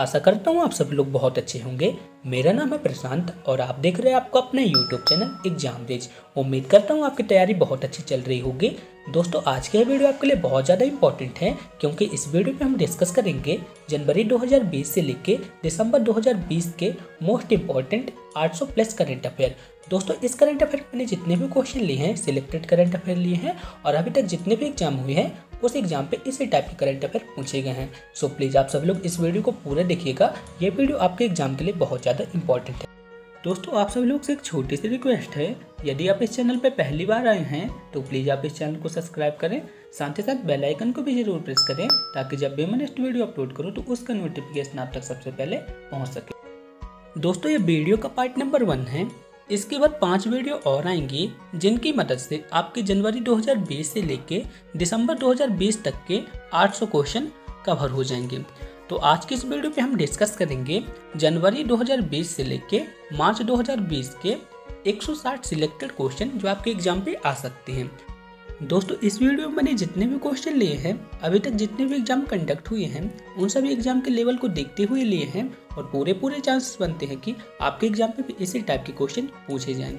आशा करता हूँ आप सभी लोग बहुत अच्छे होंगे। मेरा नाम है प्रशांत और आप देख रहे हैं आपको अपने यूट्यूब चैनल एग्ज़ाम बेज उम्मीद करता हूँ आपकी तैयारी बहुत अच्छी चल रही होगी। दोस्तों, आज के वीडियो आपके लिए बहुत ज़्यादा इंपॉर्टेंट है, क्योंकि इस वीडियो में हम डिस्कस करेंगे जनवरी 2020 से लेके दिसंबर 2020 के most important 800 plus current affair दोस्तों, इस करंट अफेयर मैंने जितने भी क्वेश्चन लिए हैं सिलेक्टेड करंट अफेयर लिए हैं और अभी तक जितने भी एग्ज़ाम हुए हैं उस एग्ज़ाम पे इसी टाइप के करंट अफेयर पूछे गए हैं। सो प्लीज़ आप सभी लोग इस वीडियो को पूरा देखिएगा। ये वीडियो आपके एग्ज़ाम के लिए बहुत ज़्यादा इंपॉर्टेंट है। दोस्तों, आप सभी लोग से एक छोटी सी रिक्वेस्ट है। यदि आप इस चैनल पर पहली बार आए हैं तो प्लीज़ आप इस चैनल को सब्सक्राइब करें। साथ ही साथ बेल आइकन को भी ज़रूर प्रेस करें, ताकि जब भी मैं नेक्स्ट वीडियो अपलोड करूँ तो उसका नोटिफिकेशन आप तक सबसे पहले पहुँच सके। दोस्तों, ये वीडियो का पार्ट नंबर वन है। इसके बाद पाँच वीडियो और आएँगी, जिनकी मदद से आपके जनवरी 2020 से लेके दिसंबर 2020 तक के 800 क्वेश्चन कवर हो जाएँगे। तो आज की इस वीडियो पे हम डिस्कस करेंगे जनवरी 2020 से लेके मार्च 2020 के 160 सिलेक्टेड क्वेश्चन जो आपके एग्ज़ाम पे आ सकते हैं। दोस्तों, इस वीडियो में मैंने जितने भी क्वेश्चन लिए हैं, अभी तक जितने भी एग्ज़ाम कंडक्ट हुए हैं, उन सभी एग्ज़ाम के लेवल को देखते हुए लिए हैं और पूरे पूरे चांसेस बनते हैं कि आपके एग्ज़ाम पे भी इसी टाइप के क्वेश्चन पूछे जाएँ।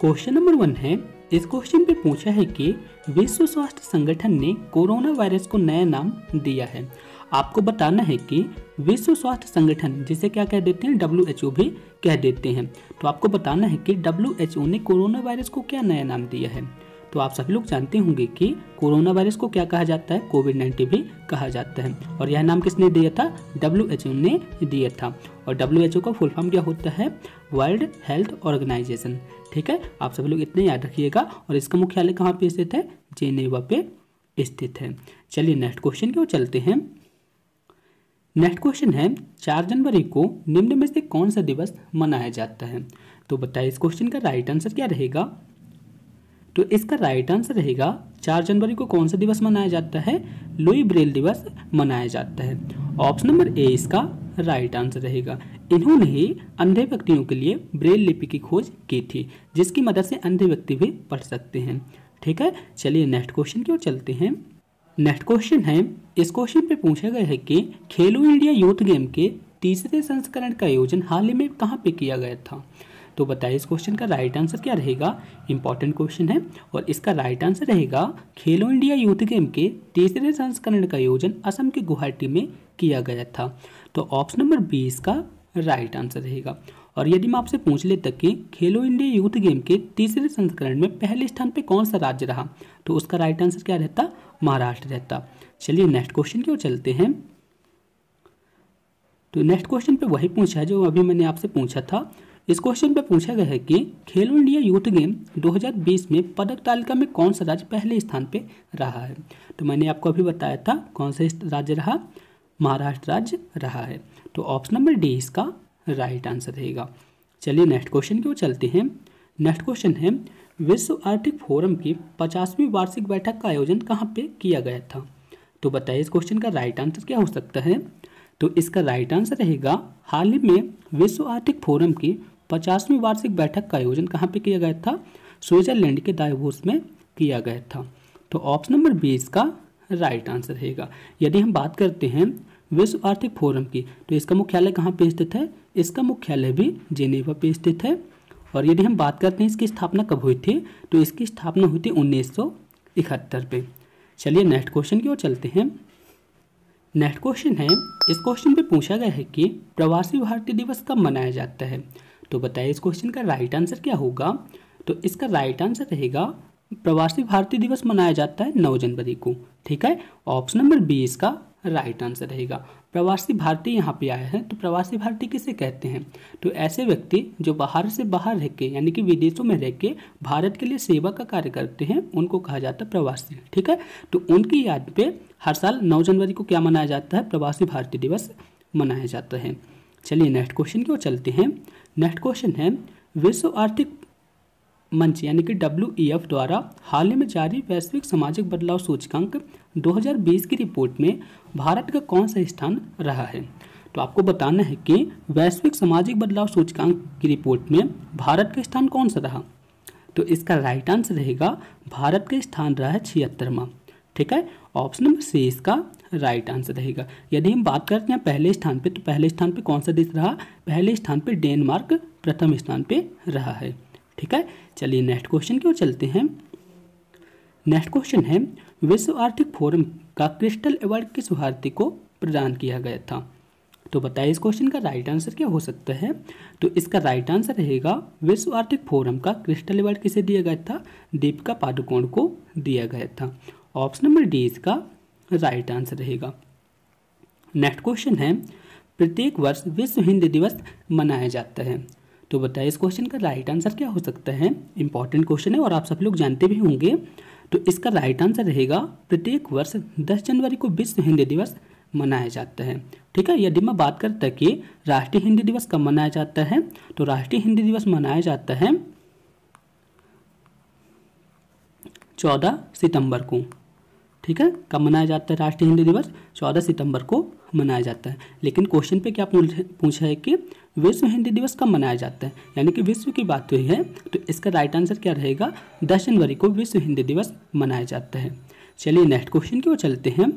क्वेश्चन नंबर वन है, इस क्वेश्चन पे पूछा है कि विश्व स्वास्थ्य संगठन ने कोरोना वायरस को नया नाम दिया है। आपको बताना है कि विश्व स्वास्थ्य संगठन, जिसे क्या कह देते हैं? डब्ल्यूएचओ भी कह देते हैं। तो आपको बताना है कि डब्ल्यूएचओ ने कोरोना वायरस को क्या नया नाम दिया है? तो आप सभी लोग जानते होंगे कि कोरोना वायरस को क्या कहा जाता है? कोविड नाइन्टीन भी कहा जाता है। और यह नाम किसने दिया था? डब्ल्यू ने दिया था। और डब्ल्यू का फुल फॉर्म क्या होता है? World Health Organization. ठीक है? आप सभी लोग इतने याद रखिएगा। और इसका मुख्यालय कहाँ पे स्थित है? जेनेवा पे स्थित है। चलिए नेक्स्ट क्वेश्चन की ओर चलते हैं। नेक्स्ट क्वेश्चन है, चार जनवरी को निम्न में से कौन सा दिवस मनाया जाता है? तो बताइए इस क्वेश्चन का राइट आंसर क्या रहेगा? तो इसका राइट आंसर रहेगा, चार जनवरी को कौन सा दिवस मनाया जाता है? लुई ब्रेल दिवस मनाया जाता है। ऑप्शन नंबर ए इसका राइट आंसर रहेगा। इन्होंने ही अंधे व्यक्तियों के लिए ब्रेल लिपि की खोज की थी, जिसकी मदद से अंधे व्यक्ति भी पढ़ सकते हैं। ठीक है? चलिए नेक्स्ट क्वेश्चन की ओर चलते हैं। नेक्स्ट क्वेश्चन है, इस क्वेश्चन पे पूछा गया है कि खेलो इंडिया यूथ गेम के तीसरे संस्करण का आयोजन हाल ही में कहाँ पे किया गया था? तो बताइए इस क्वेश्चन का राइट आंसर क्या रहेगा? इंपॉर्टेंट क्वेश्चन है और इसका राइट आंसर रहेगा, खेलो इंडिया यूथ गेम के तीसरे संस्करण का आयोजन असम के गुवाहाटी में किया गया था। तो ऑप्शन नंबर बीस का राइट आंसर रहेगा। और यदि मैं आपसे पूछ लेता कि खेलो इंडिया यूथ गेम के तीसरे संस्करण में पहले स्थान पर कौन सा राज्य रहा तो उसका राइट आंसर क्या रहता? महाराष्ट्र रहता। चलिए नेक्स्ट क्वेश्चन की ओर चलते हैं। तो नेक्स्ट क्वेश्चन पे वही पूछा है जो अभी मैंने आपसे पूछा था। इस क्वेश्चन पे पूछा गया है कि खेलो इंडिया यूथ गेम 2020 में पदक तालिका में कौन सा राज्य पहले स्थान पे रहा है? तो मैंने आपको अभी बताया था कौन सा राज्य रहा? महाराष्ट्र राज्य रहा है। तो ऑप्शन नंबर डी इसका राइट आंसर रहेगा। चलिए नेक्स्ट क्वेश्चन की ओर चलते हैं। नेक्स्ट क्वेश्चन है, विश्व आर्थिक फोरम की पचासवीं वार्षिक बैठक का आयोजन कहाँ पे किया गया था? तो बताइए इस क्वेश्चन का राइट आंसर क्या हो सकता है? तो इसका राइट आंसर रहेगा, हाल ही में विश्व आर्थिक फोरम की पचासवीं वार्षिक बैठक का आयोजन कहाँ पे किया गया था? स्विट्जरलैंड के दाइवोस में किया गया था। तो ऑप्शन नंबर बी इसका राइट आंसर रहेगा। यदि हम बात करते हैं विश्व आर्थिक फोरम की तो इसका मुख्यालय कहाँ पे स्थित है? इसका मुख्यालय भी जेनेवा पे स्थित है। और यदि हम बात करते हैं इसकी स्थापना कब हुई थी तो इसकी स्थापना हुई थी उन्नीस सौ इकहत्तर पे। चलिए नेक्स्ट क्वेश्चन की ओर चलते हैं। नेक्स्ट क्वेश्चन है, इस क्वेश्चन पे पूछा गया है कि प्रवासी भारतीय दिवस कब मनाया जाता है? तो बताइए, इस क्वेश्चन का राइट आंसर क्या होगा? तो इसका राइट आंसर रहेगा, प्रवासी भारतीय दिवस मनाया जाता है नौ जनवरी को, ठीक है? ऑप्शन नंबर बी इसका राइट आंसर रहेगा। प्रवासी भारतीय यहाँ पे आए हैं तो प्रवासी भारतीय किसे कहते हैं? तो ऐसे व्यक्ति जो बाहर से बाहर रह के, यानी कि विदेशों में रह के भारत के लिए सेवा का कार्य करते हैं, उनको कहा जाता है प्रवासी, ठीक है? तो उनकी याद पे हर साल नौ जनवरी को क्या मनाया जाता है? प्रवासी भारतीय दिवस मनाया जाता है। चलिए नेक्स्ट क्वेश्चन की ओर चलते हैं। नेक्स्ट क्वेश्चन है विश्व आर्थिक मंच यानी कि डब्ल्यू द्वारा हाल ही में जारी वैश्विक सामाजिक बदलाव सूचकांक 2020 की रिपोर्ट में भारत का कौन सा स्थान रहा है? तो आपको बताना है कि वैश्विक सामाजिक बदलाव सूचकांक की रिपोर्ट में भारत का स्थान कौन सा रहा? तो इसका राइट आंसर रहेगा, भारत का स्थान रहा है छिहत्तरवा। ठीक है? ऑप्शन नंबर सी इसका राइट आंसर रहेगा। यदि हम बात करते हैं पहले स्थान पे तो पहले स्थान पे कौन सा देश रहा? पहले स्थान पे डेनमार्क, प्रथम स्थान पे रहा है। ठीक है? चलिए नेक्स्ट क्वेश्चन की ओर चलते हैं। नेक्स्ट क्वेश्चन है, विश्व आर्थिक फोरम का क्रिस्टल अवार्ड किस भारती को प्रदान किया गया था? तो बताइए इस क्वेश्चन का राइट आंसर क्या हो सकता है? तो इसका राइट आंसर रहेगा, विश्व आर्थिक फोरम का क्रिस्टल अवार्ड किसे दिया गया था? दीपिका पादुकोण को दिया गया था। ऑप्शन नंबर डी इसका राइट आंसर रहेगा। नेक्स्ट क्वेश्चन है, प्रत्येक वर्ष विश्व हिंदी दिवस मनाया जाता है। तो बताइए इस क्वेश्चन का राइट आंसर क्या हो सकता है? इंपॉर्टेंट क्वेश्चन है और आप सब लोग जानते भी होंगे। तो इसका राइट आंसर रहेगा, प्रत्येक वर्ष 10 जनवरी को विश्व हिंदी दिवस मनाया जाता है। ठीक है, यदि मैं बात करता कि राष्ट्रीय हिंदी दिवस कब मनाया जाता है तो राष्ट्रीय हिंदी दिवस मनाया जाता है चौदह सितंबर को। ठीक है? कब मनाया जाता है राष्ट्रीय हिंदी दिवस? चौदह सितंबर को मनाया जाता है। लेकिन क्वेश्चन पे क्या पूछा है कि विश्व हिंदी दिवस कब मनाया जाता है? यानी कि विश्व की बात हुई है तो इसका राइट आंसर क्या रहेगा? दस जनवरी को विश्व हिंदी दिवस मनाया जाता है। चलिए नेक्स्ट क्वेश्चन की ओर चलते हैं।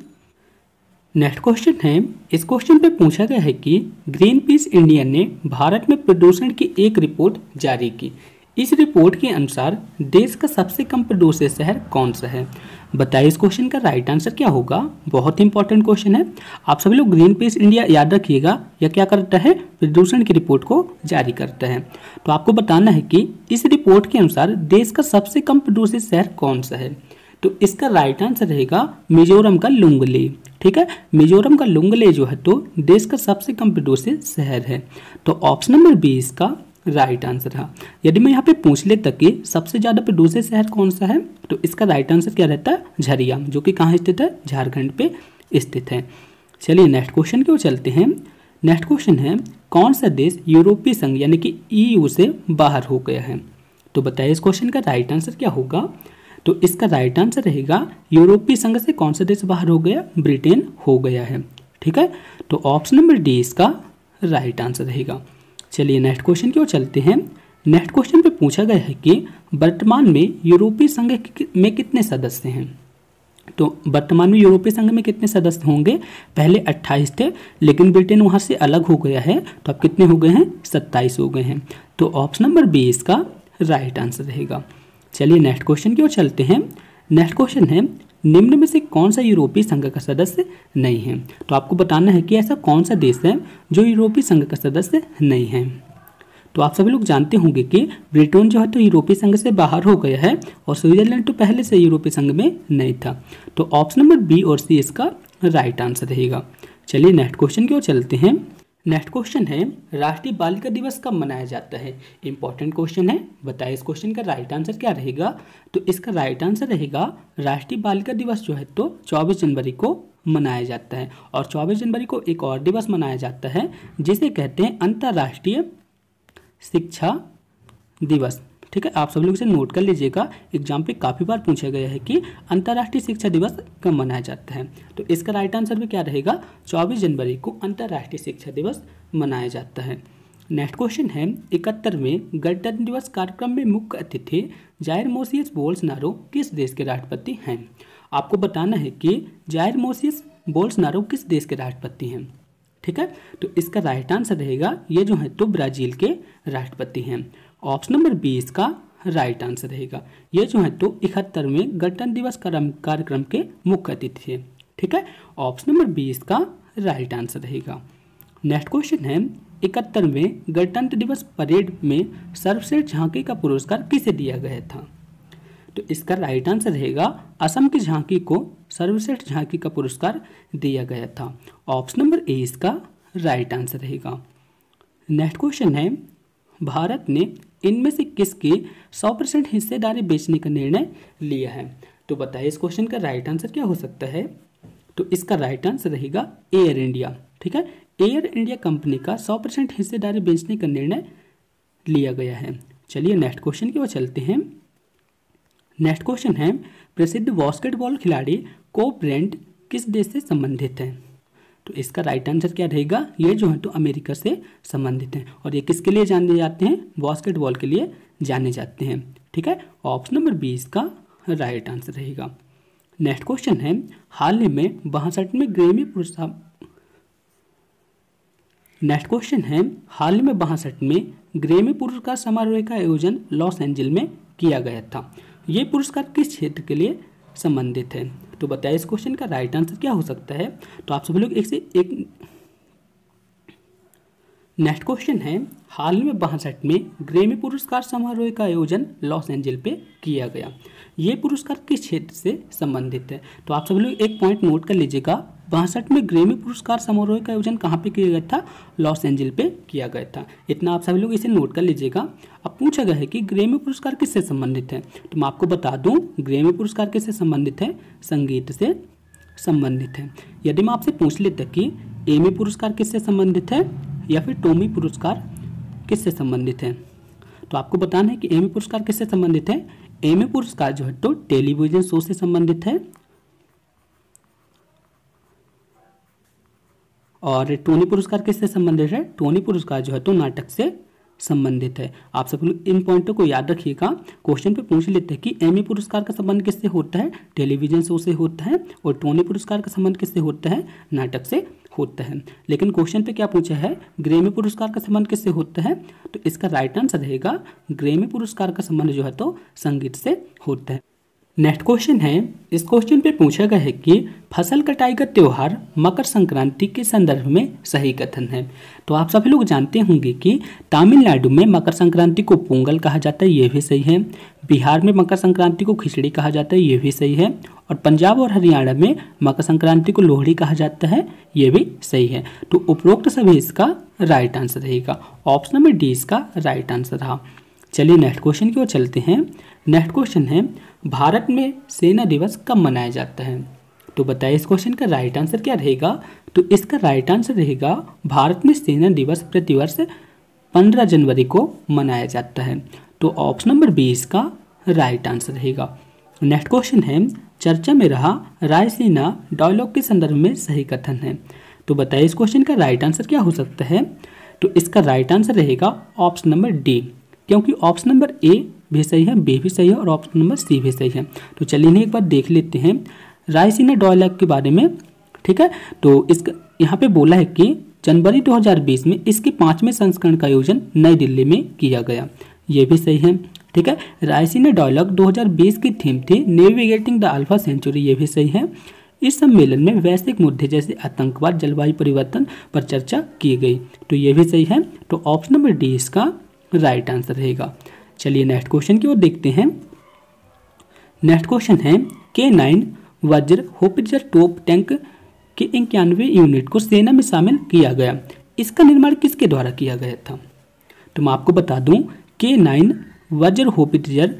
नेक्स्ट क्वेश्चन है, इस क्वेश्चन पे पूछा गया है कि ग्रीन पीस इंडिया ने भारत में प्रदूषण की एक रिपोर्ट जारी की। इस रिपोर्ट के अनुसार देश का सबसे कम प्रदूषित शहर कौन सा है? बताइए इस क्वेश्चन का राइट आंसर क्या होगा? बहुत ही इंपॉर्टेंट क्वेश्चन है। आप सभी लोग ग्रीन पीस इंडिया याद रखिएगा या क्या करता है? प्रदूषण की रिपोर्ट को जारी करता है। तो आपको बताना है कि इस रिपोर्ट के अनुसार देश का सबसे कम प्रदूषित शहर कौन सा है? तो इसका राइट आंसर रहेगा मिजोरम का लुंगले। ठीक है? मिजोरम का लुंगले जो है तो देश का सबसे कम प्रदूषित शहर है। तो ऑप्शन नंबर बी इसका राइट आंसर है। यदि मैं यहाँ पे पूछ लेता कि सबसे ज़्यादा प्रदूषित शहर कौन सा है तो इसका राइट आंसर क्या रहता है? झरिया, जो कि कहाँ स्थित है? झारखंड पे स्थित है। चलिए नेक्स्ट क्वेश्चन की ओर चलते हैं। नेक्स्ट क्वेश्चन है, कौन सा देश यूरोपीय संघ यानी कि ईयू से बाहर हो गया है? तो बताइए इस क्वेश्चन का राइट आंसर क्या होगा? तो इसका राइट आंसर रहेगा, यूरोपीय संघ से कौन सा देश बाहर हो गया? ब्रिटेन हो गया है। ठीक है? तो ऑप्शन नंबर डी इसका राइट आंसर रहेगा। चलिए नेक्स्ट क्वेश्चन की ओर चलते हैं। नेक्स्ट क्वेश्चन पे पूछा गया है कि वर्तमान में यूरोपीय संघ में कितने सदस्य हैं? तो वर्तमान में यूरोपीय संघ में कितने सदस्य होंगे? पहले 28 थे, लेकिन ब्रिटेन वहाँ से अलग हो गया है। तो अब कितने हो गए हैं? 27 हो गए हैं। तो ऑप्शन नंबर बी इसका राइट आंसर रहेगा। चलिए नेक्स्ट क्वेश्चन की ओर चलते हैं। नेक्स्ट क्वेश्चन है निम्न में से कौन सा यूरोपीय संघ का सदस्य नहीं है? तो आपको बताना है कि ऐसा कौन सा देश है जो यूरोपीय संघ का सदस्य नहीं है। तो आप सभी लोग जानते होंगे कि ब्रिटेन जो है तो यूरोपीय संघ से बाहर हो गया है और स्विट्जरलैंड तो पहले से यूरोपीय संघ में नहीं था। तो ऑप्शन नंबर बी और सी इसका राइट आंसर रहेगा। चलिए नेक्स्ट क्वेश्चन की ओर चलते हैं। नेक्स्ट क्वेश्चन है, राष्ट्रीय बालिका दिवस कब मनाया जाता है? इंपॉर्टेंट क्वेश्चन है बताए इस क्वेश्चन का राइट आंसर क्या रहेगा? तो इसका राइट आंसर रहेगा, राष्ट्रीय बालिका दिवस जो है तो 24 जनवरी को मनाया जाता है। और 24 जनवरी को एक और दिवस मनाया जाता है, जिसे कहते हैं अंतर्राष्ट्रीय शिक्षा दिवस। ठीक है? आप सब लोग इसे नोट कर लीजिएगा। एग्ज़ाम पे काफ़ी बार पूछा गया है कि अंतर्राष्ट्रीय शिक्षा दिवस कब मनाया जाता है? तो इसका राइट आंसर भी क्या रहेगा? 24 जनवरी को अंतर्राष्ट्रीय शिक्षा दिवस मनाया जाता है। नेक्स्ट क्वेश्चन है, इकहत्तर में गणतंत्र दिवस कार्यक्रम में मुख्य अतिथि जायर मोसियस बोल्सनारो किस देश के राष्ट्रपति हैं? आपको बताना है कि जायर मोसियस बोल्सनारो किस देश के राष्ट्रपति हैं? ठीक है? तो इसका राइट आंसर रहेगा, ये जो है तो ब्राज़ील के राष्ट्रपति हैं। ऑप्शन नंबर बी इसका राइट आंसर रहेगा। ये जो है तो इकहत्तरवें गणतंत्र दिवस कार्यक्रम के मुख्य अतिथि है, ठीक है? ऑप्शन नंबर बी इसका राइट आंसर रहेगा। नेक्स्ट क्वेश्चन है, इकहत्तरवें गणतंत्र दिवस परेड में सर्वश्रेष्ठ झांकी का पुरस्कार किसे दिया गया था? तो इसका राइट आंसर रहेगा, असम की झांकी को सर्वश्रेष्ठ झांकी का पुरस्कार दिया गया था। ऑप्शन नंबर ए इसका राइट आंसर रहेगा। नेक्स्ट क्वेश्चन है, भारत ने इनमें से किसकी सौ परसेंट हिस्सेदारी बेचने का निर्णय लिया है? तो बताइए इस क्वेश्चन का राइट आंसर क्या हो सकता है? तो इसका राइट आंसर रहेगा एयर इंडिया ठीक है? एयर इंडिया कंपनी का सौ परसेंट हिस्सेदारी बेचने का निर्णय लिया गया है। चलिए नेक्स्ट क्वेश्चन की ओर चलते हैं। नेक्स्ट क्वेश्चन है, प्रसिद्ध बास्केटबॉल खिलाड़ी को ब्रेंट किस देश से संबंधित है? तो इसका राइट आंसर क्या रहेगा? ये जो है तो अमेरिका से संबंधित हैं। और ये किसके लिए जाने जाते हैं? बास्केटबॉल के लिए जाने जाते हैं। ठीक है? ऑप्शन नंबर बी इसका राइट आंसर रहेगा। नेक्स्ट क्वेश्चन है, हाल ही में बासठ में ग्रेमी पुरस्कार नेक्स्ट क्वेश्चन है, हाल ही में बासठ में ग्रेमी पुरस्कार समारोह का आयोजन लॉस एंजल में किया गया था। ये पुरस्कार किस क्षेत्र के लिए संबंधित है। तो बताइए, इस क्वेश्चन का राइट आंसर क्या हो सकता है? तो आप सभी लोग एक से एक नेक्स्ट क्वेश्चन है। हाल ही में बासठ में ग्रेमी पुरस्कार समारोह का आयोजन लॉस एंजल पे किया गया। ये पुरस्कार किस क्षेत्र से संबंधित है? तो आप सभी लोग एक पॉइंट नोट कर लीजिएगा। बासठ में ग्रेमी पुरस्कार समारोह का आयोजन कहाँ पे किया गया था? लॉस एंजल पे किया गया था। इतना आप सभी लोग इसे नोट कर लीजिएगा। अब पूछा गया है कि ग्रेमी पुरस्कार किससे संबंधित है? तो मैं आपको बता दूँ ग्रेमी पुरस्कार किससे संबंधित है? संगीत से संबंधित है। यदि मैं आपसे पूछ लेता कि एमी पुरस्कार किससे संबंधित है, या फिर टोमी पुरस्कार किससे संबंधित है? तो आपको बताना है कि एमी पुरस्कार किससे संबंधित है? एमी पुरस्कार जो है तो टेलीविज़न शो से संबंधित है। और टोनी पुरस्कार किससे संबंधित है? टोनी पुरस्कार जो है तो नाटक से संबंधित है। आप सब लोग इन पॉइंटों को याद रखिएगा। क्वेश्चन पे पूछ लेते हैं कि एमी पुरस्कार का संबंध किससे होता है? टेलीविज़न शो से होता है और टोनी पुरस्कार का संबंध किससे होता है? नाटक से होता है। लेकिन क्वेश्चन पे क्या पूछा है? ग्रेमी पुरस्कार का संबंध किससे होता है? तो इसका राइट आंसर रहेगा, ग्रेमी पुरस्कार का संबंध जो है तो संगीत से होता है। नेक्स्ट क्वेश्चन है। इस क्वेश्चन पे पूछा गया है कि फ़सल कटाई का त्यौहार मकर संक्रांति के संदर्भ में सही कथन है। तो आप सभी लोग जानते होंगे कि तमिलनाडु में मकर संक्रांति को पोंगल कहा जाता है, ये भी सही है। बिहार में मकर संक्रांति को खिचड़ी कहा जाता है, ये भी सही है। और पंजाब और हरियाणा में मकर संक्रांति को लोहड़ी कहा जाता है, ये भी सही है। तो उपरोक्त सभी इसका राइट आंसर रहेगा। ऑप्शन नंबर डी इसका राइट आंसर रहा। चलिए नेक्स्ट क्वेश्चन की ओर चलते हैं। नेक्स्ट क्वेश्चन है, भारत में सेना दिवस कब मनाया जाता है? तो बताइए इस क्वेश्चन का राइट आंसर क्या रहेगा? तो इसका राइट आंसर रहेगा, भारत में सेना दिवस प्रतिवर्ष पंद्रह जनवरी को मनाया जाता है। तो ऑप्शन नंबर बी इसका राइट आंसर रहेगा। नेक्स्ट क्वेश्चन है, चर्चा में रहा रायसीना डायलॉग के संदर्भ में सही कथन है। तो बताइए इस क्वेश्चन का राइट आंसर क्या हो सकता है? तो इसका राइट आंसर रहेगा ऑप्शन नंबर डी, क्योंकि ऑप्शन नंबर ए भी सही है, बी भी सही है और ऑप्शन नंबर सी भी सही है। तो चलिए इन्हें एक बार देख लेते हैं। रायसीना डायलॉग के बारे में, ठीक है? तो इस यहाँ पे बोला है कि जनवरी 2020 में इसके पाँचवें संस्करण का आयोजन नई दिल्ली में किया गया। ये भी सही है, ठीक है? रायसीना डॉयलॉग 2020 की थीम थी, नेविगेटिंग द अल्फ़ा सेंचुरी, ये भी सही है। इस सम्मेलन में वैश्विक मुद्दे जैसे आतंकवाद, जलवायु परिवर्तन पर चर्चा की गई। तो ये भी सही है तो ऑप्शन नंबर डी इसका राइट आंसर रहेगा। चलिए नेक्स्ट क्वेश्चन की ओर देखते हैं। नेक्स्ट क्वेश्चन है के नाइन वज्र होपिजर टोप टैंक के इक्यानवे यूनिट को सेना में शामिल किया गया। इसका निर्माण किसके द्वारा किया गया था? तो मैं आपको बता दूँ के नाइन वज्र होपिजर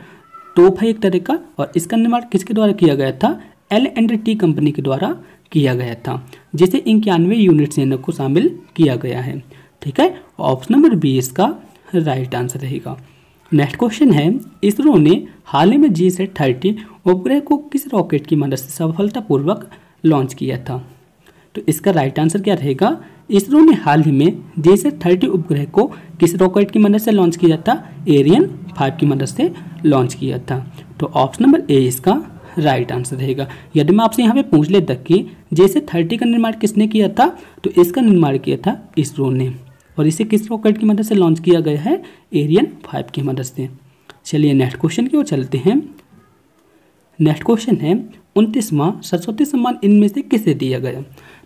टोप है एक तरह का और इसका निर्माण किसके द्वारा किया गया था? एल एंड टी कंपनी के द्वारा किया गया था, जिसे इक्यानवे यूनिट सेना को शामिल किया गया है। ठीक है? ऑप्शन नंबर बी इसका राइट आंसर रहेगा। नेक्स्ट क्वेश्चन है, इसरो ने हाल ही में जी सेट थर्टी उपग्रह को किस रॉकेट की मदद से सफलतापूर्वक लॉन्च किया था? तो इसका राइट आंसर क्या रहेगा? इसरो ने हाल ही में जी सेट थर्टी उपग्रह को किस रॉकेट की मदद से लॉन्च किया था? एरियन फाइव की मदद से लॉन्च किया था। तो ऑप्शन नंबर ए इसका राइट आंसर रहेगा। यदि मैं आपसे यहाँ पे पूछ लेता कि जैसे थर्टी का निर्माण किसने किया था तो इसका निर्माण किया था इसरो ने। और इसे किस रॉकेट की मदद से लॉन्च किया गया है? एरियन फाइव की मदद से। चलिए नेक्स्ट क्वेश्चन की ओर चलते हैं। नेक्स्ट क्वेश्चन है, उनतीसवां सरस्वती सम्मान इनमें से किसे दिया गया?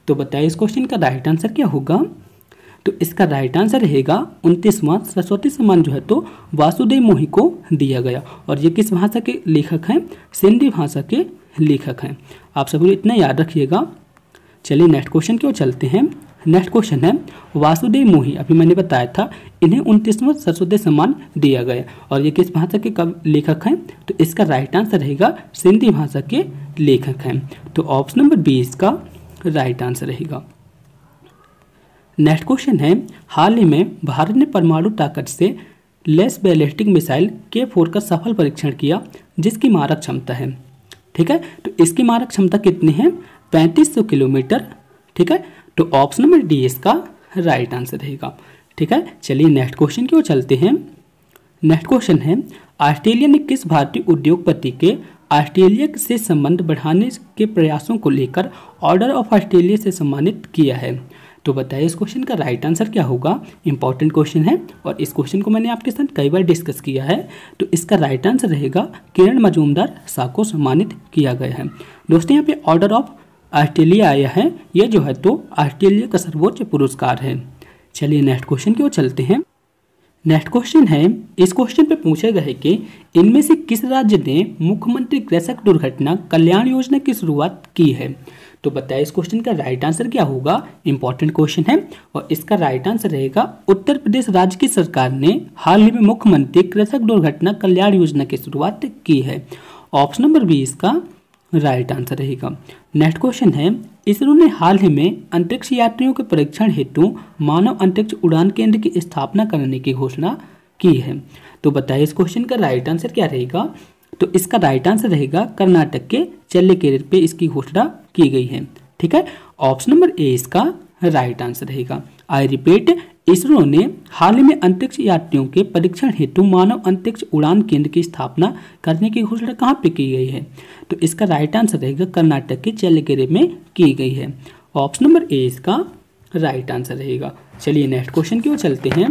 तो बताइए इस क्वेश्चन का राइट आंसर क्या होगा? तो इसका राइट आंसर रहेगा, उनतीसवां सरस्वती सम्मान जो है तो वासुदेव मोही को दिया गया। और ये किस भाषा के लेखक हैं? सिंधी भाषा के लेखक हैं। आप सभी इतना याद रखिएगा। चलिए नेक्स्ट क्वेश्चन की ओर चलते हैं। नेक्स्ट क्वेश्चन है, वासुदेव मोही, अभी मैंने बताया था, इन्हें उनतीसवां सरस्वती सम्मान दिया गया। और ये किस भाषा के कब लेखक हैं? तो इसका राइट आंसर रहेगा सिंधी भाषा के लेखक हैं। तो ऑप्शन नंबर बी इसका राइट आंसर रहेगा। नेक्स्ट क्वेश्चन है, हाल ही में भारत ने परमाणु ताकत से लेस बैलिस्टिक मिसाइल के फोर का सफल परीक्षण किया, जिसकी मारक क्षमता है। ठीक है? तो इसकी मारक क्षमता कितनी है? पैंतीस सौ किलोमीटर। ठीक है? तो ऑप्शन नंबर डी इसका राइट आंसर रहेगा। ठीक है? चलिए नेक्स्ट क्वेश्चन की ओर चलते हैं। नेक्स्ट क्वेश्चन है ऑस्ट्रेलिया ने किस भारतीय उद्योगपति के ऑस्ट्रेलिया से संबंध बढ़ाने के प्रयासों को लेकर ऑर्डर ऑफ़ ऑस्ट्रेलिया से सम्मानित किया है? तो बताइए इस क्वेश्चन का राइट आंसर क्या होगा? इंपॉर्टेंट क्वेश्चन है और इस क्वेश्चन को मैंने आपके साथ कई बार डिस्कस किया है। तो इसका राइट आंसर रहेगा, किरण मजूमदार शाह को सम्मानित किया गया है। दोस्तों, यहाँ पे ऑर्डर ऑफ़ ऑस्ट्रेलिया आया है। ये जो है तो ऑस्ट्रेलिया का सर्वोच्च पुरस्कार है। चलिए नेक्स्ट क्वेश्चन की ओर चलते हैं। नेक्स्ट क्वेश्चन है। इस क्वेश्चन पे पूछा गया है कि इनमें से किस राज्य ने मुख्यमंत्री कृषक दुर्घटना कल्याण योजना की शुरुआत की है? तो बताइए इस क्वेश्चन का राइट आंसर क्या होगा? इंपॉर्टेंट क्वेश्चन है। और इसका राइट आंसर रहेगा, उत्तर प्रदेश राज्य की सरकार ने हाल ही में मुख्यमंत्री कृषक दुर्घटना कल्याण योजना की शुरुआत की है। ऑप्शन नंबर बी इसका राइट आंसर रहेगा। नेक्स्ट क्वेश्चन है, इसरो ने हाल ही में अंतरिक्ष यात्रियों के परीक्षण हेतु मानव अंतरिक्ष उड़ान केंद्र की स्थापना करने की घोषणा की है। तो बताइए इस क्वेश्चन का राइट आंसर क्या रहेगा? तो इसका राइट आंसर रहेगा कर्नाटक के चल्लेकेरे पे इसकी घोषणा की गई है। ठीक है? ऑप्शन नंबर ए इसका राइट आंसर रहेगा। आई रिपीट इसरो ने हाल ही में अंतरिक्ष यात्रियों के परीक्षण हेतु मानव अंतरिक्ष उड़ान केंद्र की स्थापना करने की घोषणा कहाँ पे की गई है? तो इसका राइट आंसर रहेगा कर्नाटक के चेल्लकेरे में की गई है। ऑप्शन नंबर ए इसका राइट आंसर रहेगा। चलिए नेक्स्ट क्वेश्चन की ओर चलते हैं।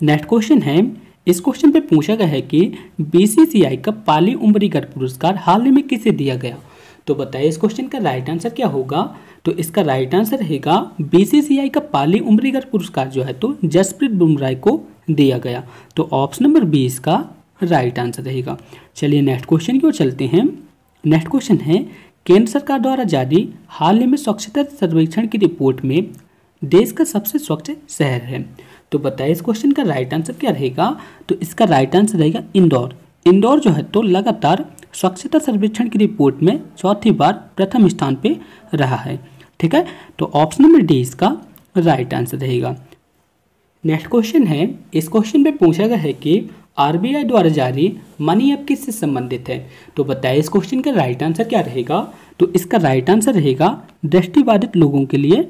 नेक्स्ट क्वेश्चन है, इस क्वेश्चन पे पूछा गया है कि बीसीसीआई का पाली उम्रीगर पुरस्कार हाल ही में किसे दिया गया? तो बताइए, इस क्वेश्चन का राइट आंसर क्या होगा? तो इसका राइट आंसर रहेगा बीसीसीआई का पाली उम्रीगर पुरस्कार जो है तो जसप्रीत बुमराह को दिया गया। तो ऑप्शन नंबर बी इसका राइट आंसर रहेगा। चलिए नेक्स्ट क्वेश्चन की ओर चलते हैं। नेक्स्ट क्वेश्चन है, केंद्र सरकार द्वारा जारी हाल ही में स्वच्छता सर्वेक्षण की रिपोर्ट में देश का सबसे स्वच्छ शहर है। तो बताइए, इस क्वेश्चन का राइट आंसर क्या रहेगा? तो इसका राइट आंसर रहेगा इंदौर। इंदौर जो है तो लगातार स्वच्छता सर्वेक्षण की रिपोर्ट में चौथी बार प्रथम स्थान पे रहा है। ठीक है? तो ऑप्शन नंबर डी इसका राइट आंसर रहेगा। नेक्स्ट क्वेश्चन है। इस क्वेश्चन पे पूछा गया है कि आरबीआई द्वारा जारी मनी ऐप किससे संबंधित है? तो बताइए इस क्वेश्चन का राइट आंसर क्या रहेगा? तो इसका राइट आंसर रहेगा दृष्टिबाधित लोगों के लिए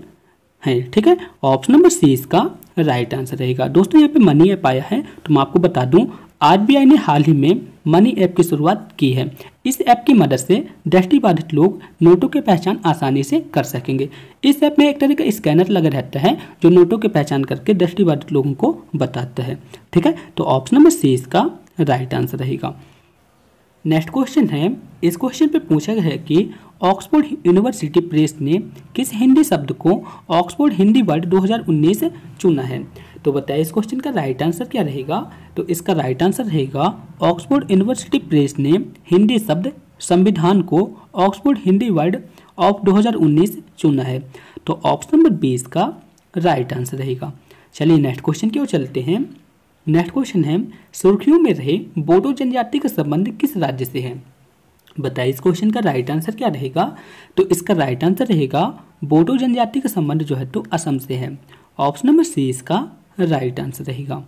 है। ठीक है? ऑप्शन नंबर सी इसका राइट आंसर रहेगा। दोस्तों, यहाँ पे मनी ऐप आया है तो मैं आपको बता दूँ, आरबीआई ने हाल ही में मनी ऐप की शुरुआत की है। इस ऐप की मदद से दृष्टिबाधित लोग नोटों की पहचान आसानी से कर सकेंगे। इस ऐप में एक तरह का स्कैनर लगा रहता है, जो नोटों की पहचान करके दृष्टिबाधित लोगों को बताता है। ठीक है? तो ऑप्शन नंबर सी इसका राइट आंसर रहेगा। नेक्स्ट क्वेश्चन है, इस क्वेश्चन पे पूछा गया है कि ऑक्सफोर्ड यूनिवर्सिटी प्रेस ने किस हिंदी शब्द को ऑक्सफोर्ड हिंदी वर्ड 2019 चुना है? तो बताइए इस क्वेश्चन का राइट आंसर क्या रहेगा? तो इसका राइट आंसर रहेगा, ऑक्सफोर्ड यूनिवर्सिटी प्रेस ने हिंदी शब्द संविधान को ऑक्सफोर्ड हिंदी वर्ड ऑफ़ 2019 चुना है। तो ऑप्शन नंबर बी इसका राइट आंसर रहेगा। चलिए नेक्स्ट क्वेश्चन की ओर चलते हैं। नेक्स्ट क्वेश्चन है, सुर्खियों में रहे, बोडो जनजाति का संबंध किस राज्य से है? बताइए, इस क्वेश्चन का राइट आंसर क्या रहेगा? तो इसका राइट आंसर रहेगा, बोडो जनजाति का संबंध जो है तो असम से है। ऑप्शन नंबर सी इसका राइट आंसर रहेगा।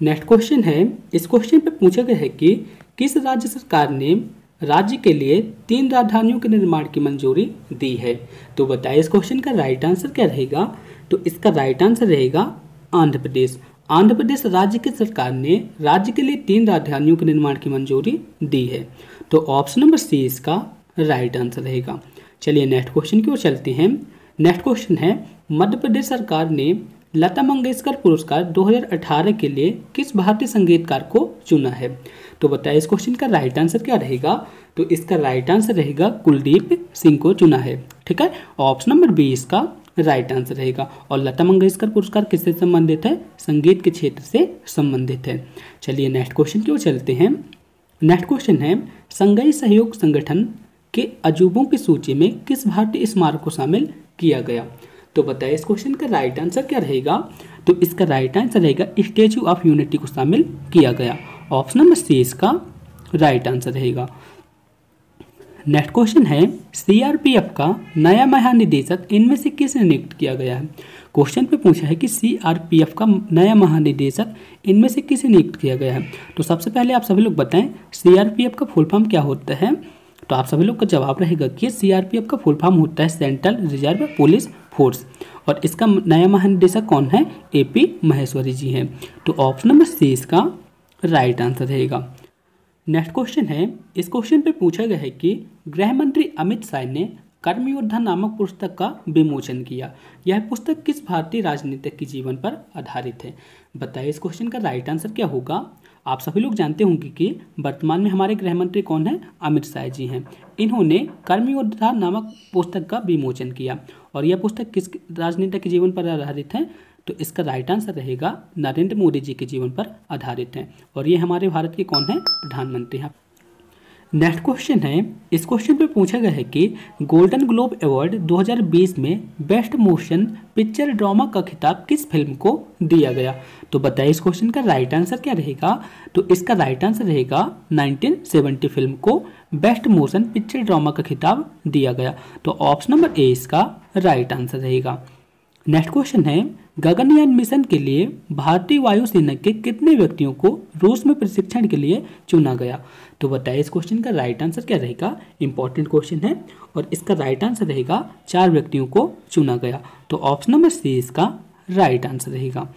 नेक्स्ट क्वेश्चन है, इस क्वेश्चन पे पूछा गया है कि किस राज्य सरकार ने राज्य के लिए तीन राजधानियों के निर्माण की मंजूरी दी है? तो बताइए, इस क्वेश्चन का राइट आंसर क्या रहेगा? तो इसका राइट आंसर रहेगा, आंध्र प्रदेश। आंध्र प्रदेश राज्य की सरकार ने राज्य के लिए तीन राजधानियों के निर्माण की मंजूरी दी है। तो ऑप्शन नंबर सी इसका राइट आंसर रहेगा। चलिए नेक्स्ट क्वेश्चन की ओर चलते हैं। नेक्स्ट क्वेश्चन है, मध्य प्रदेश सरकार ने लता मंगेशकर पुरस्कार 2018 के लिए किस भारतीय संगीतकार को चुना है? तो बताइए इस क्वेश्चन का राइट आंसर क्या रहेगा? तो इसका राइट आंसर रहेगा कुलदीप सिंह को चुना है। ठीक है? ऑप्शन नंबर बी इसका राइट आंसर रहेगा। और लता मंगेशकर पुरस्कार किससे संबंधित है? संगीत के क्षेत्र से संबंधित है। चलिए नेक्स्ट क्वेश्चन की ओर चलते हैं। नेक्स्ट क्वेश्चन है संघई सहयोग संगठन के अजूबों की सूची में किस भारतीय स्मारक को शामिल किया गया? तो बताइए इस क्वेश्चन का राइट आंसर क्या रहेगा? तो इसका राइट आंसर रहेगा स्टेचू ऑफ़ यूनिटी को शामिल किया गया। ऑप्शन नंबर सी इसका राइट आंसर रहेगा। नेक्स्ट क्वेश्चन है सीआरपीएफ का नया महानिदेशक इनमें से किसे नियुक्त किया गया है? क्वेश्चन पे पूछा है कि सीआरपीएफ का नया महानिदेशक इनमें से किसे नियुक्त किया गया है? तो सबसे पहले आप सभी लोग बताएँ सीआरपीएफ का फुल फॉर्म क्या होता है? तो आप सभी लोग का जवाब रहेगा कि सीआरपीएफ का फुल फॉर्म होता है सेंट्रल रिज़र्व पुलिस फोर्स। और इसका नया महानिदेशक कौन है? ए पी महेश्वरी जी हैं। तो ऑप्शन नंबर सी इसका राइट आंसर रहेगा। नेक्स्ट क्वेश्चन है। इस क्वेश्चन पे पूछा गया है कि गृह मंत्री अमित शाह ने कर्मयोद्धा नामक पुस्तक का विमोचन किया। यह पुस्तक किस भारतीय राजनीतिक के जीवन पर आधारित है? बताइए इस क्वेश्चन का राइट आंसर क्या होगा? आप सभी लोग जानते होंगे कि वर्तमान में हमारे गृह मंत्री कौन हैं? अमित शाह जी हैं। इन्होंने कर्मयोद्धा नामक पुस्तक का विमोचन किया। और यह पुस्तक किस राजनीतिक के जीवन पर आधारित है? तो इसका राइट आंसर रहेगा नरेंद्र मोदी जी के जीवन पर आधारित है। और ये हमारे भारत के कौन है? प्रधानमंत्री हैं। नेक्स्ट क्वेश्चन है। इस क्वेश्चन पे पूछा गया है कि गोल्डन ग्लोब अवार्ड 2020 में बेस्ट मोशन पिक्चर ड्रामा का खिताब किस फ़िल्म को दिया गया? तो बताइए इस क्वेश्चन का राइट आंसर क्या रहेगा? तो इसका राइट आंसर रहेगा 1970 फ़िल्म को बेस्ट मोशन पिक्चर ड्रामा का खिताब दिया गया। तो ऑप्शन नंबर ए इसका राइट आंसर रहेगा। नेक्स्ट क्वेश्चन है। गगनयान मिशन के लिए भारतीय वायुसेना के कितने व्यक्तियों को रूस में प्रशिक्षण के लिए चुना गया? तो बताइए इस क्वेश्चन का राइट आंसर क्या रहेगा? इंपॉर्टेंट क्वेश्चन है और इसका राइट आंसर रहेगा, चार व्यक्तियों को चुना गया। तो ऑप्शन नंबर सी इसका राइट आंसर रहेगा।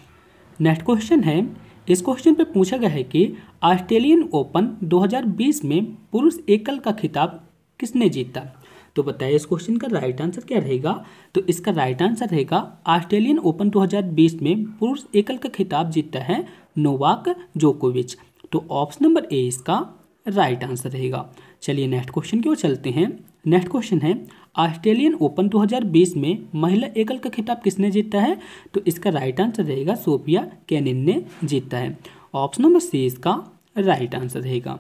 नेक्स्ट क्वेश्चन है, इस क्वेश्चन पे पूछा गया है कि ऑस्ट्रेलियन ओपन 2020 में पुरुष एकल का खिताब किसने जीता? तो बताइए, इस क्वेश्चन का राइट आंसर क्या रहेगा? तो इसका राइट आंसर रहेगा ऑस्ट्रेलियन ओपन 2020 में पुरुष एकल का खिताब जीतता है नोवाक जोकोविच। तो ऑप्शन नंबर ए इसका राइट आंसर रहेगा। चलिए नेक्स्ट क्वेश्चन की ओर चलते हैं। नेक्स्ट क्वेश्चन है ऑस्ट्रेलियन ओपन 2020 में महिला एकल का खिताब किसने जीता है? तो इसका राइट आंसर रहेगा, सोफिया कैनिन ने जीता है। ऑप्शन नंबर सी इसका राइट आंसर रहेगा।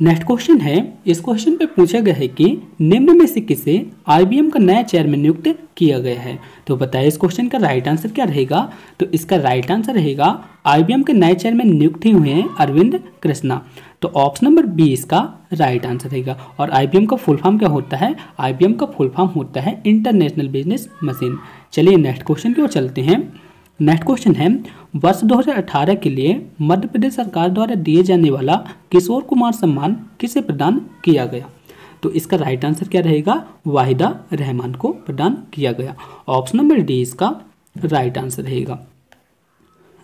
नेक्स्ट क्वेश्चन है। इस क्वेश्चन पे पूछा गया है कि निम्न में से किसे आईबीएम का नया चेयरमैन नियुक्त किया गया है? तो बताइए इस क्वेश्चन का राइट आंसर क्या रहेगा? तो इसका राइट आंसर रहेगा आईबीएम के नए चेयरमैन नियुक्त हुए हैं अरविंद कृष्णा। तो ऑप्शन नंबर बी इसका राइट आंसर रहेगा। और आईबीएम का फुल फॉर्म क्या होता है? आईबीएम का फुल फॉर्म होता है इंटरनेशनल बिज़नेस मशीन चलिए नेक्स्ट क्वेश्चन की ओर चलते हैं। नेक्स्ट क्वेश्चन है, वर्ष 2018 के लिए मध्य प्रदेश सरकार द्वारा दिए जाने वाला किशोर कुमार सम्मान किसे प्रदान किया गया? तो इसका राइट आंसर क्या रहेगा? वाहिदा रहमान को प्रदान किया गया। ऑप्शन नंबर डी इसका राइट आंसर रहेगा।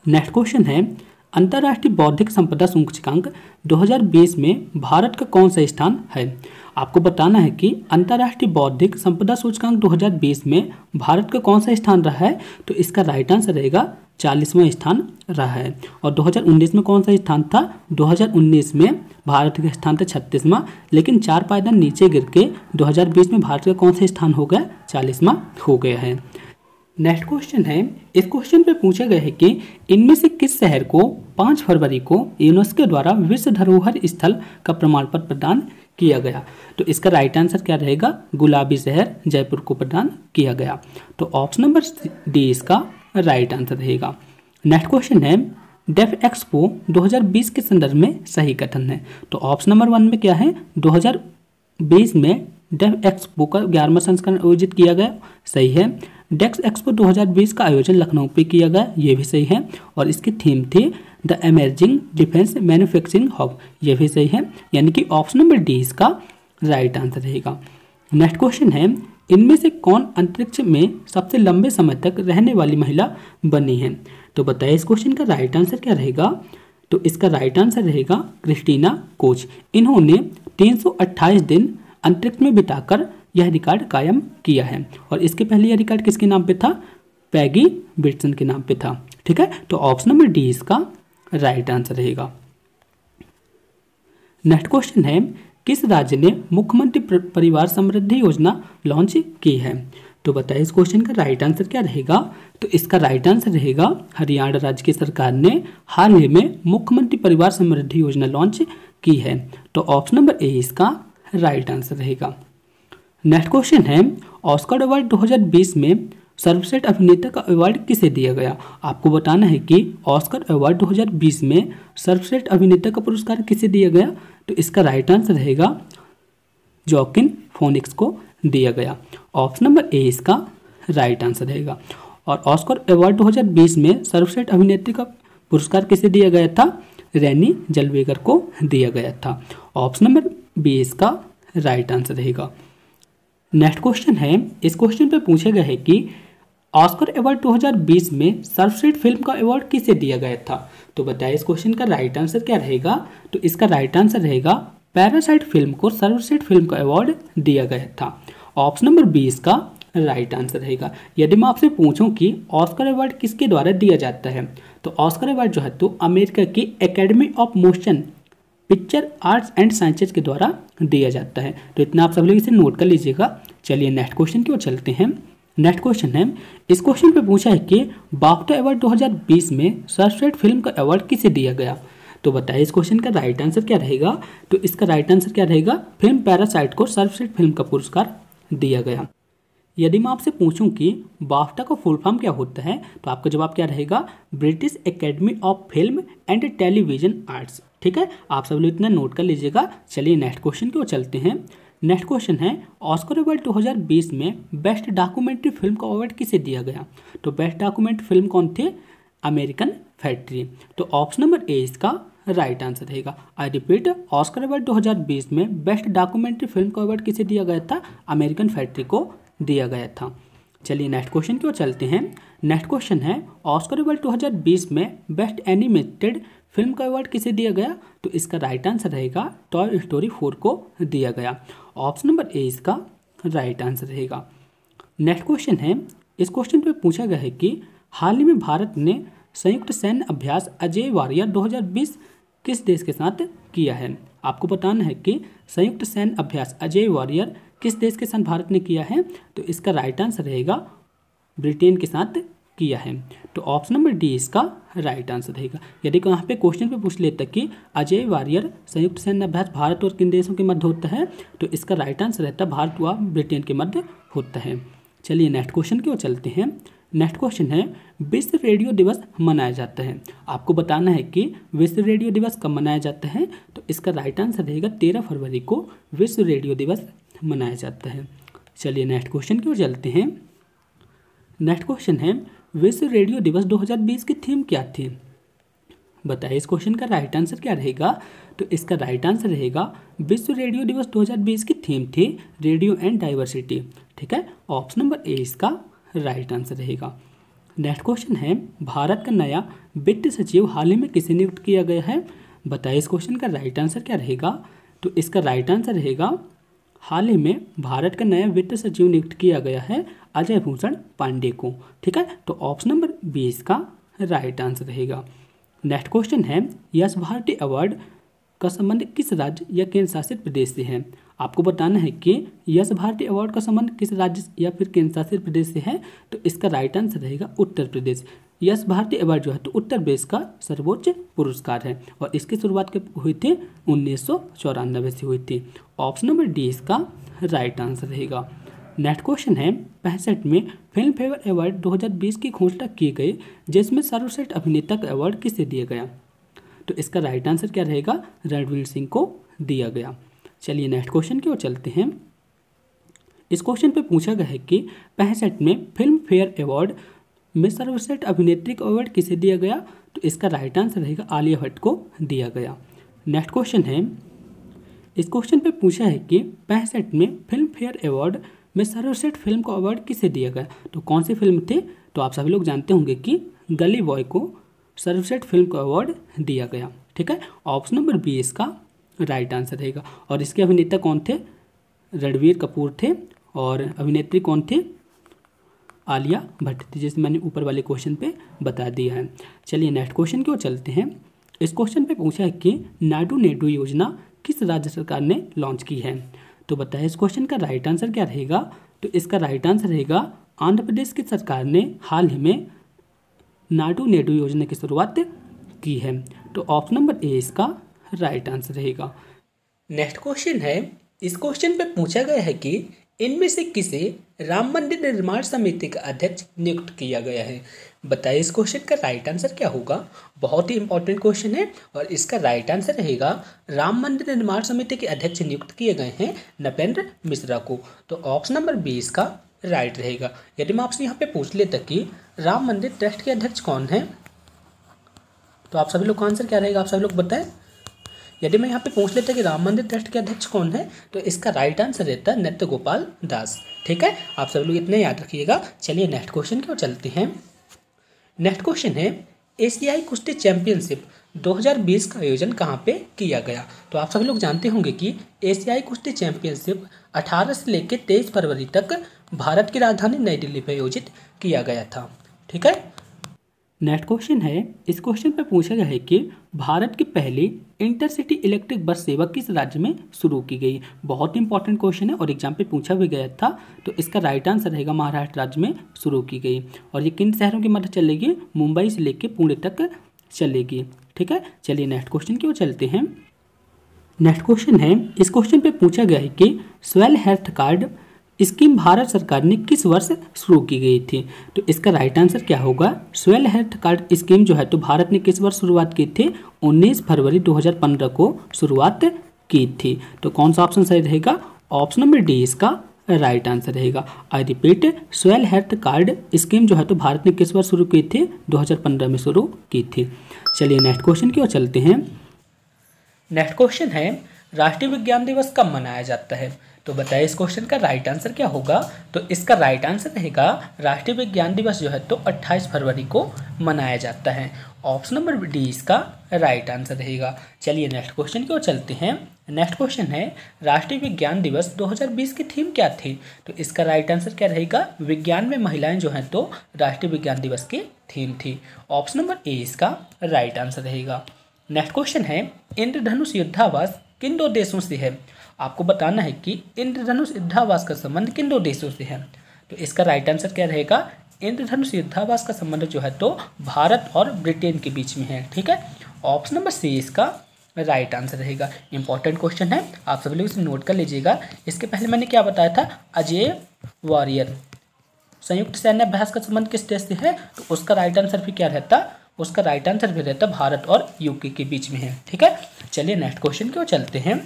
नेक्स्ट क्वेश्चन है, अंतर्राष्ट्रीय बौद्धिक संपदा सूचकांक 2020 में भारत का कौन सा स्थान है? आपको बताना है कि अंतर्राष्ट्रीय बौद्धिक संपदा सूचकांक 2020 में भारत का कौन सा स्थान रहा है? तो इसका राइट आंसर रहेगा, चालीसवां स्थान रहा है। और 2019 में कौन सा स्थान था? 2019 में भारत का स्थान था छत्तीसवां, लेकिन चार पायदान नीचे गिर के 2020 में भारत का कौन सा स्थान हो गया? चालीसवां हो गया है। नेक्स्ट क्वेश्चन है। इस क्वेश्चन पे पूछा गया है कि इनमें से किस शहर को 5 फरवरी को यूनेस्को द्वारा विश्व धरोहर स्थल का प्रमाण पत्र प्रदान किया गया। तो इसका राइट आंसर क्या रहेगा? गुलाबी शहर जयपुर को प्रदान किया गया। तो ऑप्शन नंबर डी इसका राइट आंसर रहेगा। नेक्स्ट क्वेश्चन है डेफ एक्सपो 2020 के संदर्भ में सही कथन है। तो ऑप्शन नंबर वन में क्या है? 2020 में डेफ एक्सपो का ग्यारहवा संस्करण आयोजित किया गया। सही है। डेक्स एक्सपो 2020 का आयोजन लखनऊ पे किया गया, ये भी सही है। और इसकी थीम थी the emerging defence manufacturing hub ये भी सही है। यानी कि ऑप्शन नंबर डी इसका राइट आंसर रहेगा। नेक्स्ट क्वेश्चन है, इनमें से कौन अंतरिक्ष में सबसे लंबे समय तक रहने वाली महिला बनी है? तो बताइए इस क्वेश्चन का राइट आंसर क्या रहेगा? तो इसका राइट आंसर रहेगा क्रिस्टीना कोच। इन्होंने 328 दिन अंतरिक्ष में बिताकर यह रिकॉर्ड कायम किया है। और इसके पहले यह रिकॉर्ड किसके नाम पे था? पैगी बिटसन के नाम पे था। ठीक है? तो ऑप्शन नंबर डी इसका राइट आंसर रहेगा। नेक्स्ट क्वेश्चन है, किस राज्य ने मुख्यमंत्री परिवार समृद्धि योजना लॉन्च की है? तो बताइए इस क्वेश्चन का राइट आंसर क्या रहेगा? तो इसका राइट आंसर रहेगा, हरियाणा राज्य की सरकार ने हाल ही में मुख्यमंत्री परिवार समृद्धि योजना लॉन्च की है। तो ऑप्शन नंबर ए इसका राइट आंसर रहेगा। नेक्स्ट क्वेश्चन है, ऑस्कर अवार्ड 2020 में सर्वश्रेष्ठ अभिनेता का अवार्ड किसे दिया गया? आपको बताना है कि ऑस्कर अवार्ड 2020 में सर्वश्रेष्ठ अभिनेता का पुरस्कार किसे दिया गया? तो इसका राइट आंसर रहेगा, जॉकिन फोनिक्स को दिया गया। ऑप्शन नंबर ए इसका राइट आंसर रहेगा। और ऑस्कर अवार्ड 2020 में सर्वश्रेष्ठ अभिनेत्री का पुरस्कार किसे दिया गया था? रैनी जलवेगर को दिया गया था। ऑप्शन नंबर बी इसका राइट आंसर रहेगा। नेक्स्ट क्वेश्चन है, इस क्वेश्चन पे पूछा गया है कि ऑस्कर अवार्ड 2020 में सर्वश्रेष्ठ फ़िल्म का अवार्ड किसे दिया गया था? तो बताइए इस क्वेश्चन का राइट आंसर क्या रहेगा? तो इसका राइट आंसर रहेगा, पैरासाइट फ़िल्म को सर्वश्रेष्ठ फ़िल्म का अवार्ड दिया गया था। ऑप्शन नंबर बीस का राइट आंसर रहेगा। यदि मैं आपसे पूछूँ कि ऑस्कर अवार्ड किसके द्वारा दिया जाता है? तो ऑस्कर अवार्ड जो है तो अमेरिका की Academy of Motion Picture, Arts and Sciences के द्वारा दिया जाता है। तो इतना आप सब लोग इसे नोट कर लीजिएगा। चलिए नेक्स्ट क्वेश्चन की ओर चलते हैं। नेक्स्ट क्वेश्चन है, इस क्वेश्चन पे पूछा है कि बाफ्टा अवार्ड 2020 में सर्वश्रेष्ठ फ़िल्म का अवार्ड किसे दिया गया? तो बताइए इस क्वेश्चन का राइट आंसर क्या रहेगा? तो इसका राइट आंसर क्या रहेगा? फ़िल्म पैरासाइट को सर्वश्रेष्ठ फ़िल्म का पुरस्कार दिया गया। यदि मैं आपसे पूछूँ कि बाफ्टा का फुल फॉर्म क्या होता है तो आपका जवाब क्या रहेगा? British Academy of Film and Television Arts. ठीक है? आप सब लोग इतना नोट कर लीजिएगा। चलिए नेक्स्ट क्वेश्चन की ओर चलते हैं। नेक्स्ट क्वेश्चन है ऑस्कर अवार्ड 2020 में बेस्ट डॉक्यूमेंट्री फ़िल्म का अवार्ड किसे दिया गया? तो बेस्ट डॉक्यूमेंट्री फ़िल्म कौन थे? अमेरिकन फैक्ट्री तो ऑप्शन नंबर ए इसका राइट आंसर रहेगा। आई रिपीट ऑस्कर अवार्ड 2020 में बेस्ट डॉक्यूमेंट्री फ़िल्म का अवार्ड किसे दिया गया था? अमेरिकन फैक्ट्री को दिया गया था। चलिए नेक्स्ट क्वेश्चन की ओर चलते हैं। नेक्स्ट क्वेश्चन है ऑस्कर अवार्ड 2020 में बेस्ट एनिमेटेड फ़िल्म का अवार्ड किसे दिया गया? तो इसका राइट आंसर रहेगा टॉय स्टोरी फोर को दिया गया। ऑप्शन नंबर ए इसका राइट आंसर रहेगा। नेक्स्ट क्वेश्चन है। इस क्वेश्चन पे पूछा गया है कि हाल ही में भारत ने संयुक्त सैन्य अभ्यास अजय वारियर 2020 किस देश के साथ किया है? आपको बताना है कि संयुक्त सैन्य अभ्यास अजय वॉरियर किस देश के साथ भारत ने किया है? तो इसका राइट आंसर रहेगा ब्रिटेन के साथ किया है। तो ऑप्शन नंबर डी इसका राइट आंसर रहेगा। यदि यहाँ पे क्वेश्चन पे पूछ लेता कि अजय वारियर संयुक्त सैन्य अभ्यास भारत और किन देशों के मध्य होता है तो इसका राइट आंसर रहता भारत व ब्रिटेन के मध्य होता है। चलिए नेक्स्ट क्वेश्चन की ओर चलते हैं। नेक्स्ट क्वेश्चन है, विश्व रेडियो दिवस मनाया जाता है। आपको बताना है कि विश्व रेडियो दिवस कब मनाया जाता है? तो इसका राइट आंसर रहेगा तेरह फरवरी को विश्व रेडियो दिवस मनाया जाता है। चलिए नेक्स्ट क्वेश्चन की ओर चलते हैं। नेक्स्ट क्वेश्चन है विश्व रेडियो दिवस 2020 की थीम क्या थी? बताइए, इस क्वेश्चन का राइट आंसर क्या रहेगा? तो इसका राइट आंसर रहेगा, विश्व रेडियो दिवस 2020 की थीम थी रेडियो एंड डाइवर्सिटी ठीक है? ऑप्शन नंबर ए इसका राइट आंसर रहेगा। नेक्स्ट क्वेश्चन है, भारत का नया वित्त सचिव हाल ही में किसे नियुक्त किया गया है? बताइए, इस क्वेश्चन का राइट आंसर क्या रहेगा? तो इसका राइट आंसर रहेगा, हाल ही में भारत का नया वित्त सचिव नियुक्त किया गया है अजय भूषण पांडे को, ठीक है? तो ऑप्शन नंबर बी इसका राइट आंसर रहेगा। नेक्स्ट क्वेश्चन है यश भारती अवार्ड का संबंध किस राज्य या केंद्र शासित प्रदेश से है? आपको बताना है कि यश भारती अवार्ड का संबंध किस राज्य या फिर केंद्र शासित प्रदेश से है? तो इसका राइट आंसर रहेगा उत्तर प्रदेश। यश भारती अवार्ड जो है तो उत्तर प्रदेश का सर्वोच्च पुरस्कार है और इसकी शुरुआत कब हुई थी? उन्नीस सौ चौरानबे से हुई थी। ऑप्शन नंबर डी इसका राइट आंसर रहेगा। नेक्स्ट क्वेश्चन है, पैंसठ में फ़िल्म फेयर अवार्ड 2020 की घोषणा की गई जिसमें सर्वश्रेष्ठ अभिनेता का अवार्ड किसे दिया गया? तो इसका राइट आंसर क्या रहेगा? रणवीर सिंह को दिया गया। चलिए नेक्स्ट क्वेश्चन की ओर चलते हैं। इस क्वेश्चन पे पूछा गया है कि पैंसठ में फ़िल्म फेयर अवार्ड में सर्वश्रेष्ठ अभिनेत्री का अवार्ड किसे दिया गया? तो इसका राइट आंसर रहेगा आलिया भट्ट को दिया गया। नेक्स्ट क्वेश्चन है। इस क्वेश्चन पे पूछा है कि पैंसठ में फ़िल्म फेयर अवार्ड में सर्वश्रेष्ठ फ़िल्म का अवार्ड किसे दिया गया? तो कौन सी फ़िल्म थे? तो आप सभी लोग जानते होंगे कि गली बॉय को सर्वश्रेष्ठ फ़िल्म का अवार्ड दिया गया। ठीक है? ऑप्शन नंबर बी इसका राइट आंसर रहेगा। और इसके अभिनेता कौन थे? रणवीर कपूर थे। और अभिनेत्री कौन थे? आलिया भट्ट थी, जैसे मैंने ऊपर वाले क्वेश्चन पे बता दिया है। चलिए नेक्स्ट क्वेश्चन की ओर चलते हैं। इस क्वेश्चन पे पूछा है कि नाडू नेडू योजना किस राज्य सरकार ने लॉन्च की है? तो बताए, इस क्वेश्चन का राइट आंसर क्या रहेगा? तो इसका राइट आंसर रहेगा, आंध्र प्रदेश की सरकार ने हाल ही में नाडू नेडू योजना की शुरुआत की है। तो ऑप्शन नंबर ए इसका राइट आंसर रहेगा। नेक्स्ट क्वेश्चन है, इस क्वेश्चन पे पूछा गया है कि इनमें से किसे राम मंदिर निर्माण समिति का अध्यक्ष नियुक्त किया गया है? बताइए, इस क्वेश्चन का राइट आंसर क्या होगा? बहुत ही इंपॉर्टेंट क्वेश्चन है और इसका राइट आंसर रहेगा, राम मंदिर निर्माण समिति के अध्यक्ष नियुक्त किए गए हैं नपेंद्र मिश्रा को। तो ऑप्शन नंबर बीस का राइट रहेगा। यदि मैं आपसे यहाँ पे पूछ लेता कि राम मंदिर ट्रस्ट के अध्यक्ष कौन है तो आप सभी लोग का आंसर क्या रहेगा? आप सभी लोग बताएँ। यदि मैं यहाँ पे पूछ लेता कि राम मंदिर ट्रस्ट के अध्यक्ष कौन है तो इसका राइट आंसर रहता है नृत्य गोपाल दास। ठीक है? आप सब लोग इतने याद रखिएगा। चलिए नेक्स्ट क्वेश्चन की ओर चलते हैं। नेक्स्ट क्वेश्चन है, एशियाई कुश्ती चैंपियनशिप 2020 का आयोजन कहाँ पे किया गया? तो आप सभी लोग जानते होंगे कि एशियाई कुश्ती चैंपियनशिप 18 से लेकर 23 फरवरी तक भारत की राजधानी नई दिल्ली में आयोजित किया गया था। ठीक है? नेक्स्ट क्वेश्चन है। इस क्वेश्चन पर पूछा गया है कि भारत की पहली इंटरसिटी इलेक्ट्रिक बस सेवा किस राज्य में शुरू की गई? बहुत इंपॉर्टेंट क्वेश्चन है और एग्ज़ाम पे पूछा भी गया था तो इसका राइट आंसर रहेगा महाराष्ट्र राज्य में शुरू की गई। और ये किन शहरों के मध्य चलेगी? मुंबई से लेकर पुणे तक चलेगी। ठीक है? चलिए नेक्स्ट क्वेश्चन की ओर चलते हैं। नेक्स्ट क्वेश्चन है। इस क्वेश्चन पे पूछा गया है कि soil health card scheme Bharat सरकार ने किस वर्ष शुरू की गई थी? तो इसका राइट आंसर क्या होगा? स्वेल हेल्थ कार्ड स्कीम जो है तो भारत ने किस वर्ष शुरुआत की थी? 19 फरवरी 2015 को शुरुआत की थी। तो कौन सा ऑप्शन सही रहेगा? ऑप्शन नंबर डी इसका राइट आंसर रहेगा। I repeat soil health card scheme जो है तो भारत ने किस वर्ष शुरू की थी? 2015 में शुरू की थी। चलिए नेक्स्ट क्वेश्चन की ओर चलते हैं। नेक्स्ट क्वेश्चन है, राष्ट्रीय विज्ञान दिवस कब मनाया जाता है? तो बताइए इस क्वेश्चन का राइट आंसर क्या होगा? तो इसका राइट आंसर रहेगा, राष्ट्रीय विज्ञान दिवस जो है तो 28 फरवरी को मनाया जाता है। ऑप्शन नंबर डी इसका राइट आंसर रहेगा। चलिए नेक्स्ट क्वेश्चन की ओर चलते हैं। नेक्स्ट क्वेश्चन है, राष्ट्रीय विज्ञान दिवस 2020 की थीम क्या थी? तो इसका राइट आंसर क्या रहेगा? विज्ञान में महिलाएँ जो हैं तो राष्ट्रीय विज्ञान दिवस की थीम थी। ऑप्शन नंबर ए इसका राइट आंसर रहेगा। नेक्स्ट क्वेश्चन है, इंद्रधनुष युद्धावास किन दो देशों से है? आपको बताना है कि इंद्रधनुष युद्धावास का संबंध किन दो देशों से है? तो इसका राइट आंसर क्या रहेगा? इंद्रधनुष युद्धावास का संबंध जो है तो भारत और ब्रिटेन के बीच में है, ठीक है? ऑप्शन नंबर सी इसका राइट आंसर रहेगा। इंपॉर्टेंट क्वेश्चन है, आप सभी लोग इसे नोट कर लीजिएगा। इसके पहले मैंने क्या बताया था? अजय वॉरियर। संयुक्त सैन्य अभ्यास का संबंध किस देश से है? तो उसका राइट आंसर भी क्या रहता? उसका राइट आंसर भी रहता भारत और यूके के बीच में है, ठीक है? चलिए नेक्स्ट क्वेश्चन की ओर चलते हैं।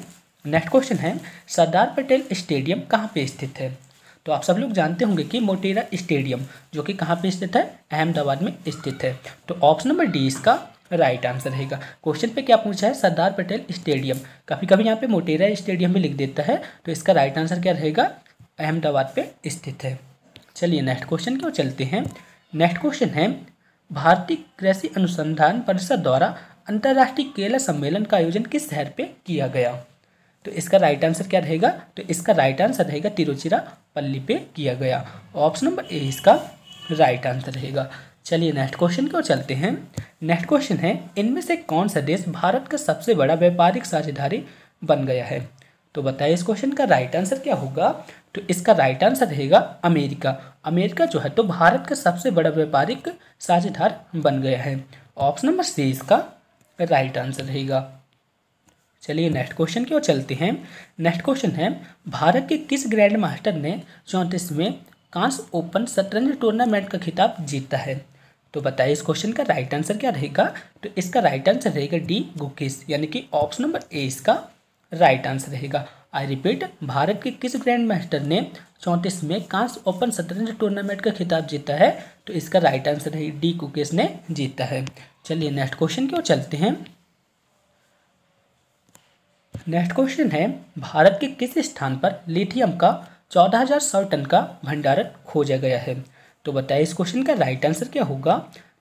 नेक्स्ट क्वेश्चन है, सरदार पटेल स्टेडियम कहाँ पे स्थित है? तो आप सब लोग जानते होंगे कि मोटेरा स्टेडियम, जो कि कहाँ पे स्थित है? अहमदाबाद में स्थित है। तो ऑप्शन नंबर डी इसका राइट आंसर रहेगा। क्वेश्चन पे क्या पूछा है? सरदार पटेल स्टेडियम। कभी कभी यहाँ पे मोटेरा स्टेडियम में लिख देता है। तो इसका राइट आंसर क्या रहेगा? अहमदाबाद पे स्थित है। चलिए नेक्स्ट क्वेश्चन की ओर चलते हैं। नेक्स्ट क्वेश्चन है, भारतीय कृषि अनुसंधान परिषद द्वारा अंतर्राष्ट्रीय केला सम्मेलन का आयोजन किस शहर पे किया गया? तो इसका राइट आंसर क्या रहेगा? तो इसका राइट आंसर रहेगा तिरुचिरापल्ली पे किया गया। ऑप्शन नंबर ए इसका राइट आंसर रहेगा। चलिए नेक्स्ट क्वेश्चन की ओर चलते हैं। नेक्स्ट क्वेश्चन है, इनमें से कौन सा देश भारत का सबसे बड़ा व्यापारिक साझेदारी बन गया है? तो बताइए इस क्वेश्चन का राइट आंसर क्या होगा? तो इसका राइट आंसर रहेगा अमेरिका। अमेरिका जो है तो भारत का सबसे बड़ा व्यापारिक साझेदार बन गया है। ऑप्शन नंबर सी इसका राइट आंसर रहेगा। चलिए नेक्स्ट क्वेश्चन की ओर चलते हैं। नेक्स्ट क्वेश्चन है, भारत के किस ग्रैंड मास्टर ने चौंतीसवें कांस ओपन शतरंज टूर्नामेंट का खिताब जीता है? तो बताइए इस क्वेश्चन का राइट आंसर क्या रहेगा? तो इसका राइट आंसर रहेगा डी गुकिस यानी कि ऑप्शन नंबर ए इसका राइट आंसर रहेगा। आई रिपीट भारत के किस ग्रैंड मास्टर ने चौंतीसवें कांस ओपन शतरंज टूर्नामेंट का खिताब जीता है? तो इसका राइट आंसर है डी कुकेस ने जीता है। चलिए नेक्स्ट क्वेश्चन की ओर चलते हैं। नेक्स्ट क्वेश्चन है, भारत के किस स्थान पर लिथियम का चौदह हज़ार सौ टन का भंडारण खोजा गया है? तो बताइए, इस क्वेश्चन का राइट आंसर क्या होगा?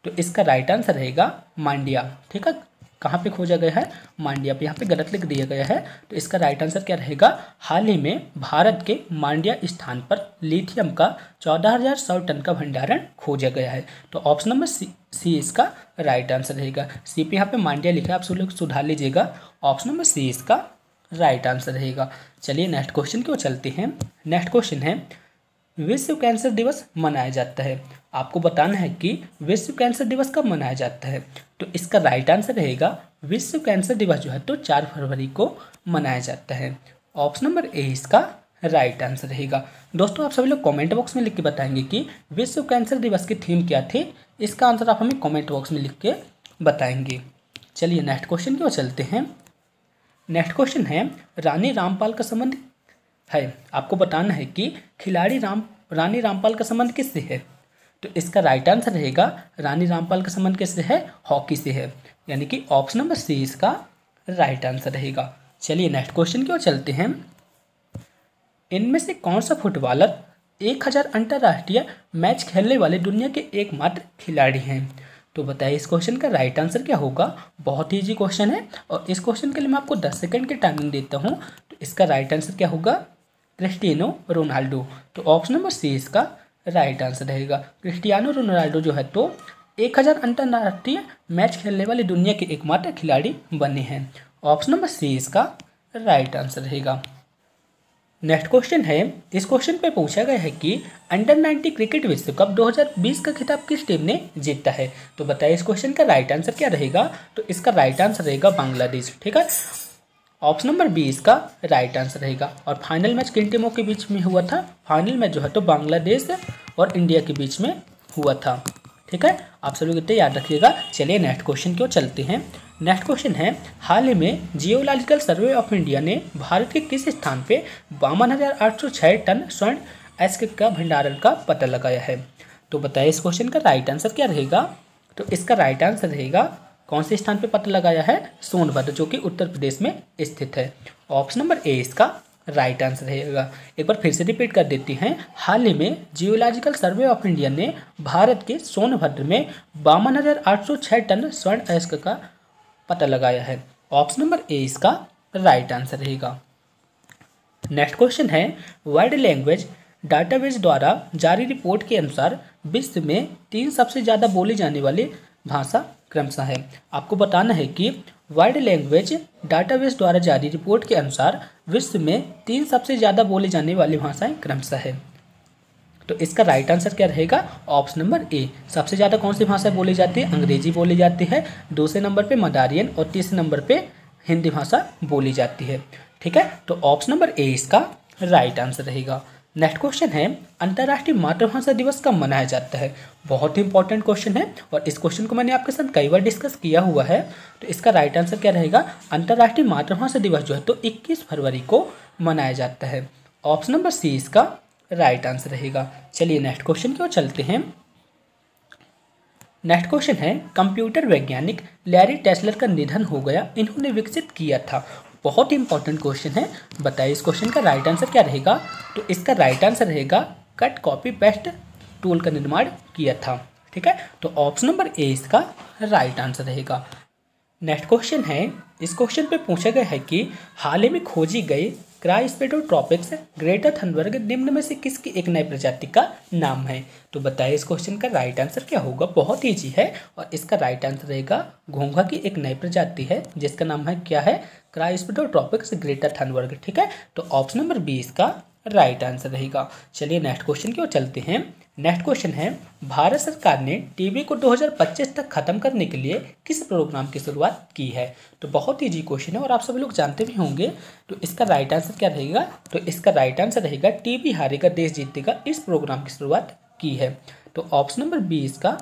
तो इसका राइट आंसर रहेगा मांडिया। ठीक है? कहाँ पे खोजा गया है? मांडिया पे। यहाँ पे गलत लिख दिया गया है। तो इसका राइट आंसर क्या रहेगा? हाल ही में भारत के मांडिया स्थान पर लिथियम का चौदह हज़ार सौ टन का भंडारण खोजा गया है। तो ऑप्शन नंबर सी सी इसका राइट आंसर रहेगा। सी पे यहाँ पे मांडिया लिखा है, आप लोग सुधार लीजिएगा। ऑप्शन नंबर सी इसका राइट आंसर रहेगा। चलिए नेक्स्ट क्वेश्चन की ओर चलते हैं। नेक्स्ट क्वेश्चन है, विश्व कैंसर दिवस मनाया जाता है। आपको बताना है कि विश्व कैंसर दिवस कब मनाया जाता है? तो इसका राइट आंसर रहेगा, विश्व कैंसर दिवस जो है तो चार फरवरी को मनाया जाता है। ऑप्शन नंबर ए इसका राइट आंसर रहेगा। दोस्तों, आप सभी लोग कमेंट बॉक्स में लिख के बताएँगे कि विश्व कैंसर दिवस की थीम क्या थी? इसका आंसर आप हमें कमेंट बॉक्स में लिख के बताएँगे। चलिए नेक्स्ट क्वेश्चन की ओर चलते हैं। नेक्स्ट क्वेश्चन है, रानी रामपाल का संबंध है। आपको बताना है कि खिलाड़ी राम, रानी रामपाल का संबंध किससे है? तो इसका राइट आंसर रहेगा, रानी रामपाल का संबंध किससे है? हॉकी से है। यानी कि ऑप्शन नंबर सी इसका राइट आंसर रहेगा। चलिए नेक्स्ट क्वेश्चन की ओर चलते हैं। इनमें से कौन सा फुटबॉलर एक हज़ार अंतर्राष्ट्रीय मैच खेलने वाले दुनिया के एकमात्र खिलाड़ी हैं? तो बताइए, इस क्वेश्चन का राइट आंसर क्या होगा? बहुत ही ईजी क्वेश्चन है और इस क्वेश्चन के लिए मैं आपको दस सेकंड की टाइमिंग देता हूँ। तो इसका राइट आंसर क्या होगा? Cristiano Ronaldo. तो ऑप्शन नंबर सी इसका राइट आंसर रहेगा। क्रिस्टियानो रोनाल्डो जो है तो एक हज़ार अंतर्राष्ट्रीय मैच खेलने वाले दुनिया के एकमात्र खिलाड़ी बने हैं। ऑप्शन नंबर सी इसका राइट आंसर रहेगा। नेक्स्ट क्वेश्चन है। इस क्वेश्चन पे पूछा गया है कि अंडर 90 क्रिकेट विश्व कप 2020 का खिताब किस टीम ने जीता है? तो बताइए इस क्वेश्चन का राइट आंसर क्या रहेगा? तो इसका राइट आंसर रहेगा बांग्लादेश, ठीक है? ऑप्शन नंबर बी इसका राइट आंसर रहेगा। और फाइनल मैच किन टीमों के बीच में हुआ था? फाइनल मैच जो है तो बांग्लादेश और इंडिया के बीच में हुआ था। ठीक है? आप सभी कितने याद रखिएगा। चलिए नेक्स्ट क्वेश्चन की ओर चलते हैं। नेक्स्ट क्वेश्चन है, हाल ही में जियोलॉजिकल सर्वे ऑफ़ इंडिया ने भारत के किस स्थान पे बावन टन स्वर्ण एस्क का भंडारण का पता लगाया है? तो बताइए इस क्वेश्चन का राइट आंसर क्या रहेगा? तो इसका राइट आंसर रहेगा, कौन से स्थान पे पता लगाया है? सोनभद्र, जो कि उत्तर प्रदेश में स्थित है। ऑप्शन नंबर ए इसका राइट आंसर रहेगा। एक बार फिर से रिपीट कर देती हैं। हाल ही में जियोलॉजिकल सर्वे ऑफ़ इंडिया ने भारत के सोनभद्र में बावन टन स्वर्ण अयस्क का पता लगाया है। ऑप्शन नंबर ए इसका राइट आंसर रहेगा। नेक्स्ट क्वेश्चन है वर्ल्ड लैंग्वेज डाटाबेस द्वारा जारी रिपोर्ट के अनुसार विश्व में तीन सबसे ज़्यादा बोली जाने वाली भाषा क्रमशः है। आपको बताना है कि वर्ल्ड लैंग्वेज डाटाबेस द्वारा जारी रिपोर्ट के अनुसार विश्व में तीन सबसे ज़्यादा बोली जाने वाली भाषाएँ क्रमशः है। तो इसका राइट आंसर क्या रहेगा? ऑप्शन नंबर ए सबसे ज़्यादा कौन सी भाषा बोली जाती है? अंग्रेज़ी बोली जाती है। दूसरे नंबर पे मदारियन और तीसरे नंबर पे हिंदी भाषा बोली जाती है। ठीक है? तो ऑप्शन नंबर ए इसका राइट आंसर रहेगा। नेक्स्ट क्वेश्चन है, अंतर्राष्ट्रीय मातृभाषा दिवस कब मनाया जाता है? बहुत ही इंपॉर्टेंट क्वेश्चन है और इस क्वेश्चन को मैंने आपके साथ कई बार डिस्कस किया हुआ है। तो इसका राइट आंसर क्या रहेगा? अंतर्राष्ट्रीय मातृभाषा दिवस जो है तो 21 फरवरी को मनाया जाता है। ऑप्शन नंबर सी इसका राइट आंसर रहेगा। चलिए नेक्स्ट क्वेश्चन की ओर चलते हैं। नेक्स्ट क्वेश्चन है कंप्यूटर वैज्ञानिक लैरी टेस्लर का निधन हो गया। इन्होंने विकसित किया था। बहुत ही इंपॉर्टेंट क्वेश्चन है। बताइए इस क्वेश्चन का राइट आंसर क्या रहेगा? तो इसका राइट आंसर रहेगा कट कॉपी पेस्ट टूल का निर्माण किया था। ठीक है? तो ऑप्शन नंबर ए इसका राइट आंसर रहेगा। नेक्स्ट क्वेश्चन है। इस क्वेश्चन पे पूछा गया है कि हाल ही में खोजी गई क्राइस्पेटोट्रॉपिक्स ग्रेटर थनबर्ग निम्न में से किसकी एक नई प्रजाति का नाम है? तो बताइए इस क्वेश्चन का राइट आंसर क्या होगा? बहुत ईजी है। और इसका राइट आंसर रहेगा, घोंघा की एक नई प्रजाति है, जिसका नाम है क्या है? क्राइस्पेटोट्रॉपिक्स ग्रेटर थनबर्ग, ठीक है? तो ऑप्शन नंबर बी इसका राइट आंसर रहेगा। चलिए नेक्स्ट क्वेश्चन की ओर चलते हैं। नेक्स्ट क्वेश्चन है, भारत सरकार ने टीबी को 2025 तक खत्म करने के लिए किस प्रोग्राम की शुरुआत की है? तो बहुत ईजी क्वेश्चन है और आप सभी लोग जानते भी होंगे। तो इसका राइट आंसर क्या रहेगा? तो इसका राइट आंसर रहेगा टीबी हारेगा, देश जीतेगा, इस प्रोग्राम की शुरुआत की है। तो ऑप्शन नंबर बी इसका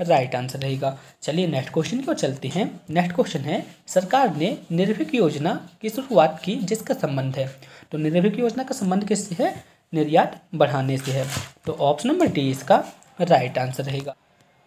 राइट आंसर रहेगा। चलिए नेक्स्ट क्वेश्चन की ओर चलते हैं। नेक्स्ट क्वेश्चन है, सरकार ने निर्भिक योजना की शुरुआत की जिसका संबंध है। तो निर्भिक योजना का संबंध किससे है? निर्यात बढ़ाने से है। तो ऑप्शन नंबर डी इसका राइट आंसर रहेगा।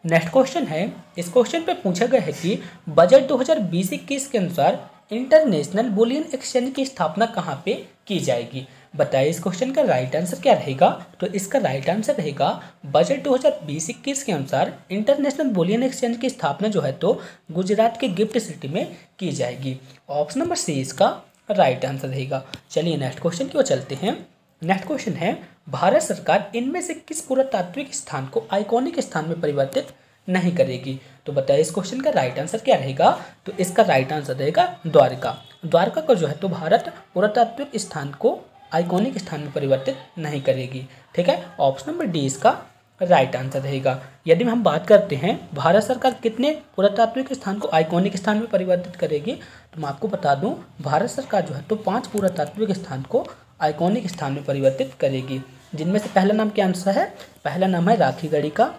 नेक्स्ट क्वेश्चन है। इस क्वेश्चन पे पूछा गया है कि बजट 2020-21 के अनुसार इंटरनेशनल बुलियन एक्सचेंज की स्थापना कहाँ पे की जाएगी? बताइए इस क्वेश्चन का राइट आंसर क्या रहेगा? तो इसका राइट आंसर रहेगा बजट 2020-21 के अनुसार इंटरनेशनल बुलियन एक्सचेंज की स्थापना जो है तो गुजरात के गिफ्ट सिटी में की जाएगी। ऑप्शन नंबर सी इसका राइट आंसर रहेगा। चलिए नेक्स्ट क्वेश्चन की ओर चलते हैं। नेक्स्ट क्वेश्चन है, भारत सरकार इनमें से किस पुरातात्विक स्थान को आइकॉनिक स्थान में परिवर्तित नहीं करेगी? तो बताइए इस क्वेश्चन का राइट आंसर क्या रहेगा? तो इसका राइट आंसर रहेगा द्वारका। द्वारका का जो है तो भारत पुरातात्विक स्थान को आइकॉनिक स्थान में परिवर्तित नहीं करेगी। ठीक है? ऑप्शन नंबर डी इसका राइट आंसर रहेगा। यदि हम बात करते हैं, भारत सरकार कितने पुरातात्विक स्थान को आइकॉनिक स्थान में परिवर्तित करेगी? तो मैं आपको बता दूँ, भारत सरकार जो है तो पाँच पुरातात्विक स्थान को आइकॉनिक स्थान में परिवर्तित करेगी। जिनमें से पहला नाम क्या आंसर है? पहला नाम है राखीगढ़ी का,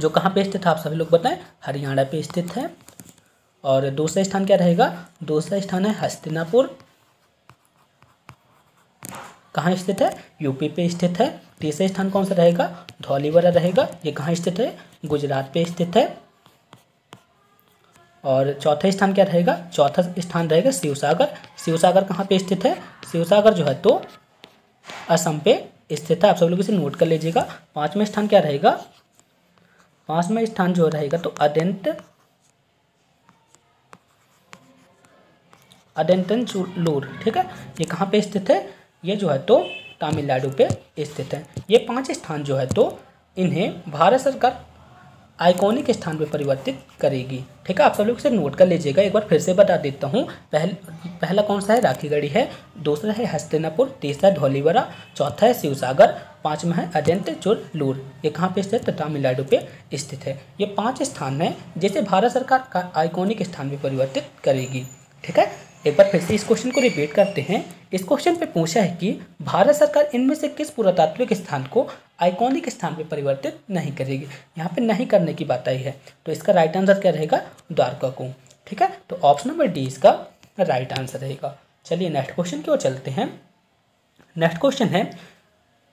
जो कहाँ पे स्थित है? आप सभी लोग बताएँ। हरियाणा पे स्थित है। और दूसरा स्थान क्या रहेगा? दूसरा स्थान है हस्तिनापुर। कहाँ स्थित है? यूपी पे स्थित है। तीसरा स्थान कौन सा रहेगा? धौलीवरा रहेगा। ये कहाँ स्थित है? गुजरात पे स्थित है। और चौथा स्थान क्या रहेगा? चौथा स्थान रहेगा शिवसागर। शिवसागर कहाँ पे स्थित है? शिवसागर जो है तो असम पे स्थित है। आप सब लोग इसे नोट कर लीजिएगा। पाँचवें स्थान क्या रहेगा? पाँचवें स्थान जो रहेगा तो अदंत अदंतन लूर ठीक है? ये कहाँ पे स्थित है? ये जो है तो तमिलनाडु पे स्थित है। ये पाँच स्थान जो है तो इन्हें भारत सरकार आइकॉनिक स्थान पर परिवर्तित करेगी। ठीक है, आप सब लोग इसे नोट कर लीजिएगा। एक बार फिर से बता देता हूँ। पहल, पहला कौन सा है? राखीगढ़ी है। दूसरा है हस्तिनापुर। तीसरा धौलीवरा। चौथा है शिवसागर। पाँचवा है अजंत चोर लूर। ये कहाँ पे स्थित? तमिलनाडु पे स्थित है। ये पाँच स्थान हैं जिसे भारत सरकार का आइकॉनिक स्थान में परिवर्तित करेगी। ठीक है? एक बार फिर से इस क्वेश्चन को रिपीट करते हैं। इस क्वेश्चन पे पूछा है कि भारत सरकार इनमें से किस पुरातात्विक स्थान को आइकॉनिक स्थान पे परिवर्तित नहीं करेगी? यहाँ पे नहीं करने की बात आई है। तो इसका राइट आंसर क्या रहेगा? द्वारका को। ठीक है? तो ऑप्शन नंबर डी इसका राइट आंसर रहेगा। चलिए नेक्स्ट क्वेश्चन की ओर चलते हैं। नेक्स्ट क्वेश्चन है,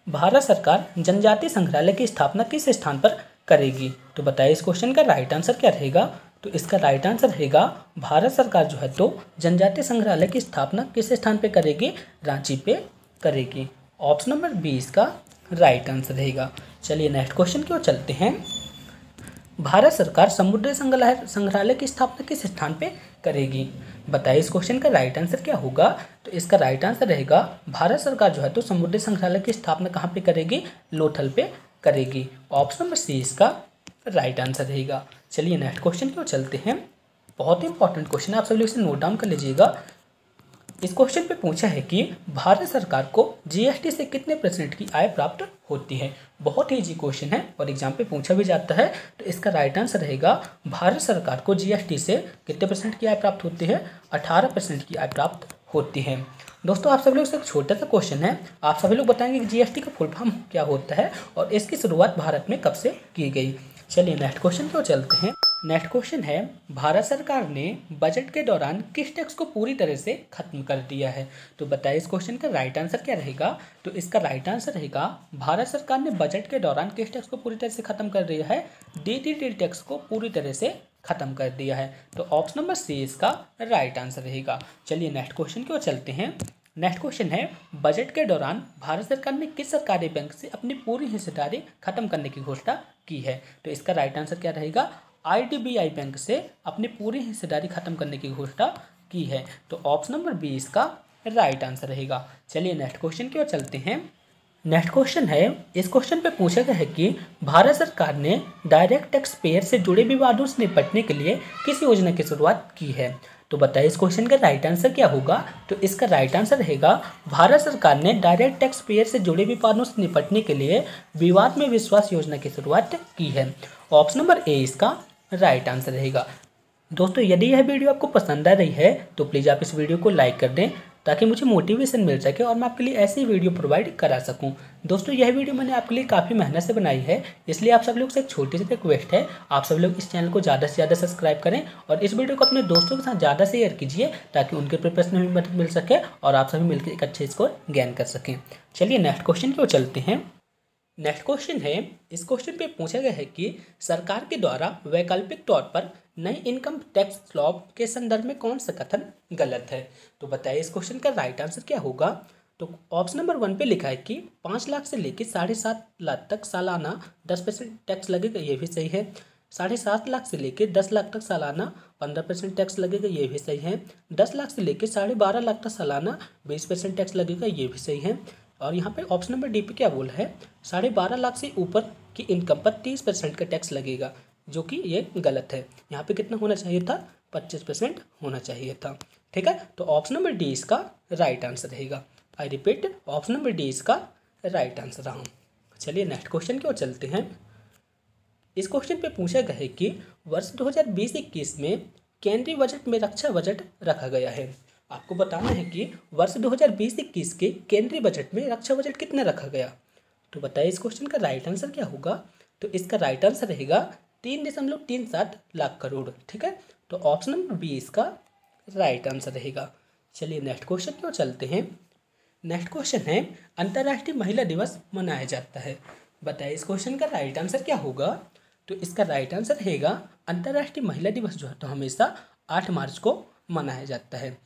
भारत सरकार जनजातीय संग्रहालय की स्थापना किस स्थान पर करेगी? तो बताइए इस क्वेश्चन का राइट आंसर क्या रहेगा? तो इसका राइट आंसर रहेगा, भारत सरकार जो है तो जनजातीय संग्रहालय की स्थापना किस स्थान पे करेगी? रांची पे करेगी। ऑप्शन नंबर बी इसका राइट आंसर रहेगा। चलिए नेक्स्ट क्वेश्चन की ओर चलते हैं। भारत सरकार समुद्री संग्रहालय संग्रहालय की स्थापना किस स्थान पे करेगी? बताइए इस क्वेश्चन का राइट आंसर क्या होगा? तो इसका राइट आंसर रहेगा, भारत सरकार जो है तो समुद्री संग्रहालय की स्थापना कहाँ पे करेगी? लोथल पे करेगी। ऑप्शन नंबर सी इसका राइट आंसर रहेगा। चलिए नेक्स्ट क्वेश्चन की ओर चलते हैं। बहुत ही इंपॉर्टेंट क्वेश्चन है, आप सभी लोग इसे नोट डाउन कर लीजिएगा। इस क्वेश्चन पे पूछा है कि भारत सरकार को जीएसटी से कितने परसेंट की आय प्राप्त होती है? बहुत ही इजी क्वेश्चन है और एग्ज़ाम पे पूछा भी जाता है। तो इसका राइट आंसर रहेगा, भारत सरकार को जीएसटी से कितने परसेंट की आय प्राप्त होती है? अठारह परसेंट की आय प्राप्त होती है। दोस्तों, आप सभी लोग से एक छोटा सा क्वेश्चन है। आप सभी लोग बताएँगे कि जीएसटी का फुल फॉर्म क्या होता है और इसकी शुरुआत भारत में कब से की गई? चलिए नेक्स्ट क्वेश्चन क्यों चलते हैं। नेक्स्ट क्वेश्चन है, भारत सरकार ने बजट के दौरान किस टैक्स को पूरी तरह से खत्म कर दिया है? तो बताइए इस क्वेश्चन का राइट आंसर क्या रहेगा? तो इसका राइट आंसर रहेगा, भारत सरकार ने बजट के दौरान किस टैक्स को पूरी तरह से खत्म कर दिया है? डी टैक्स को पूरी तरह से खत्म कर दिया है। तो ऑप्शन नंबर सी इसका राइट आंसर रहेगा। चलिए नेक्स्ट क्वेश्चन की ओर चलते हैं। नेक्स्ट क्वेश्चन है, बजट के दौरान भारत सरकार ने किस सरकारी बैंक से अपनी पूरी हिस्सेदारी खत्म करने की घोषणा की है? तो इसका राइट आंसर क्या रहेगा? आईडीबीआई बैंक से अपनी पूरी हिस्सेदारी खत्म करने की घोषणा की है। तो ऑप्शन नंबर बी इसका राइट आंसर रहेगा। चलिए नेक्स्ट क्वेश्चन की ओर चलते हैं। नेक्स्ट क्वेश्चन है, इस क्वेश्चन पे पूछा गया है कि भारत सरकार ने डायरेक्ट टैक्स पेयर से जुड़े विवादों से निपटने के लिए किस योजना की शुरुआत की है? तो बताइए, इस क्वेश्चन का राइट आंसर क्या होगा? तो इसका राइट आंसर रहेगा, भारत सरकार ने डायरेक्ट टैक्स पेयर से जुड़े विवादों से निपटने के लिए विवाद में विश्वास योजना की शुरुआत की है। ऑप्शन नंबर ए इसका राइट आंसर रहेगा। दोस्तों, यदि यह वीडियो आपको पसंद आ रही है तो प्लीज़ आप इस वीडियो को लाइक कर दें ताकि मुझे मोटिवेशन मिल सके और मैं आपके लिए ऐसी वीडियो प्रोवाइड करा सकूँ। दोस्तों, यह वीडियो मैंने आपके लिए काफ़ी मेहनत से बनाई है, इसलिए आप सब लोग से एक छोटी सी रिक्वेस्ट है, आप सब लोग इस चैनल को ज़्यादा से ज़्यादा सब्सक्राइब करें और इस वीडियो को अपने दोस्तों के साथ ज़्यादा शेयर कीजिए ताकि उनके प्रिपरेशन में भी मदद मिल सके और आप सभी मिलकर एक अच्छे स्कोर गेन कर सकें। चलिए नेक्स्ट क्वेश्चन की ओर चलते हैं। नेक्स्ट क्वेश्चन है, इस क्वेश्चन पे पूछा गया है कि सरकार के द्वारा वैकल्पिक तौर पर नई इनकम टैक्स लॉ के संदर्भ में कौन सा कथन गलत है? तो बताइए इस क्वेश्चन का राइट आंसर क्या होगा? तो ऑप्शन नंबर वन पे लिखा है कि पाँच लाख से लेकर साढ़े सात लाख तक सालाना दस परसेंट टैक्स लगेगा, ये भी सही है। साढ़े सात लाख से लेकर दस लाख तक सालाना पंद्रह परसेंट टैक्स लगेगा, ये भी सही है। दस लाख से लेकर साढ़े बारह लाख तक सालाना बीस परसेंट टैक्स लगेगा, ये भी सही है। और यहाँ पे ऑप्शन नंबर डी पे क्या बोला है? साढ़े बारह लाख से ऊपर की इनकम पर तीस परसेंट का टैक्स लगेगा, जो कि ये गलत है। यहाँ पे कितना होना चाहिए था? पच्चीस परसेंट होना चाहिए था। ठीक है? तो ऑप्शन नंबर डी इसका राइट आंसर रहेगा। I repeat option number D इसका राइट आंसर रहा चलिए नेक्स्ट क्वेश्चन की ओर चलते हैं। इस क्वेश्चन पे पूछा गया है कि वर्ष 2020-21 में केंद्रीय बजट में रक्षा बजट रखा गया है। आपको बताना है कि वर्ष 2020-21 के केंद्रीय बजट में रक्षा बजट कितना रखा गया? तो बताइए इस क्वेश्चन का राइट आंसर क्या होगा? तो इसका राइट आंसर रहेगा तीन दशमलव तीन सात लाख करोड़, ठीक है? तो ऑप्शन नंबर बी इसका राइट आंसर रहेगा। चलिए नेक्स्ट क्वेश्चन क्यों चलते हैं। नेक्स्ट क्वेश्चन है, अंतर्राष्ट्रीय महिला दिवस मनाया जाता है। बताइए, इस क्वेश्चन का राइट आंसर क्या होगा? तो इसका राइट आंसर रहेगा, अंतर्राष्ट्रीय महिला दिवस जो है तो हमेशा आठ मार्च को मनाया जाता है।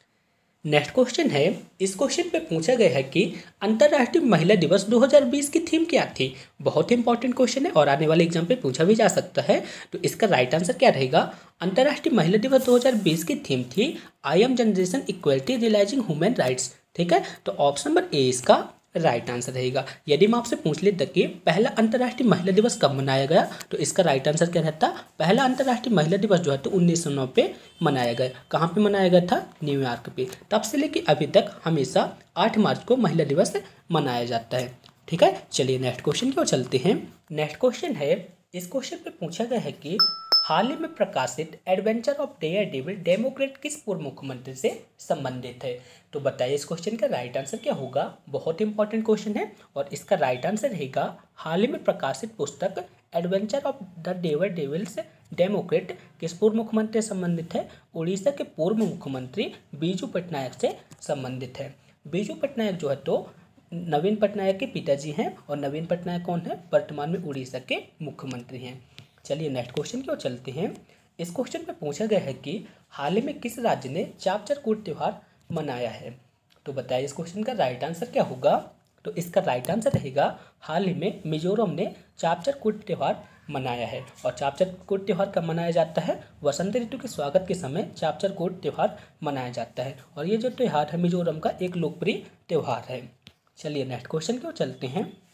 नेक्स्ट क्वेश्चन है, इस क्वेश्चन पे पूछा गया है कि अंतर्राष्ट्रीय महिला दिवस 2020 की थीम क्या थी? बहुत ही इंपॉर्टेंट क्वेश्चन है और आने वाले एग्ज़ाम पे पूछा भी जा सकता है। तो इसका राइट आंसर क्या रहेगा? अंतर्राष्ट्रीय महिला दिवस 2020 की थीम थी I am generation equality realising human rights ठीक है? तो ऑप्शन नंबर ए इसका राइट आंसर रहेगा। यदि मैं आपसे पूछ लेता कि पहला अंतर्राष्ट्रीय महिला दिवस कब मनाया गया तो इसका राइट आंसर क्या रहता? पहला अंतर्राष्ट्रीय महिला दिवस जो है तो उन्नीस सौ नौ पे मनाया गया। कहाँ पे मनाया गया था? न्यूयॉर्क पे। तब से लेके अभी तक हमेशा आठ मार्च को महिला दिवस मनाया जाता है। ठीक है? चलिए नेक्स्ट क्वेश्चन की ओर चलते हैं। नेक्स्ट क्वेश्चन है, इस क्वेश्चन पे पूछा गया है कि हाल ही में प्रकाशित adventure of daredevil democrat किस पूर्व मुख्यमंत्री से संबंधित है? तो बताइए इस क्वेश्चन का राइट आंसर क्या होगा? बहुत इंपॉर्टेंट क्वेश्चन है और इसका राइट आंसर रहेगा हाल ही में प्रकाशित पुस्तक adventure of the dare devils democrat किस पूर्व मुख्यमंत्री से संबंधित है? उड़ीसा के पूर्व मुख्यमंत्री बीजू पटनायक से संबंधित है। बीजू पटनायक जो है तो नवीन पटनायक के पिताजी हैं और नवीन पटनायक कौन है? वर्तमान में उड़ीसा के मुख्यमंत्री हैं। चलिए नेक्स्ट क्वेश्चन की ओर चलते हैं। इस क्वेश्चन में पूछा गया है कि हाल ही में किस राज्य ने चापचर कूट त्यौहार मनाया है? तो बताइए इस क्वेश्चन का राइट आंसर क्या होगा? तो इसका राइट आंसर रहेगा, हाल ही में मिजोरम ने चापचर कूट त्यौहार मनाया है। और चापचर कूट त्यौहार कब मनाया जाता है? वसंत ऋतु के स्वागत के समय चापचर कूट त्यौहार मनाया जाता है। और ये जो त्यौहार है, मिजोरम का एक लोकप्रिय त्यौहार है। चलिए नेक्स्ट क्वेश्चन क्यों चलते हैं।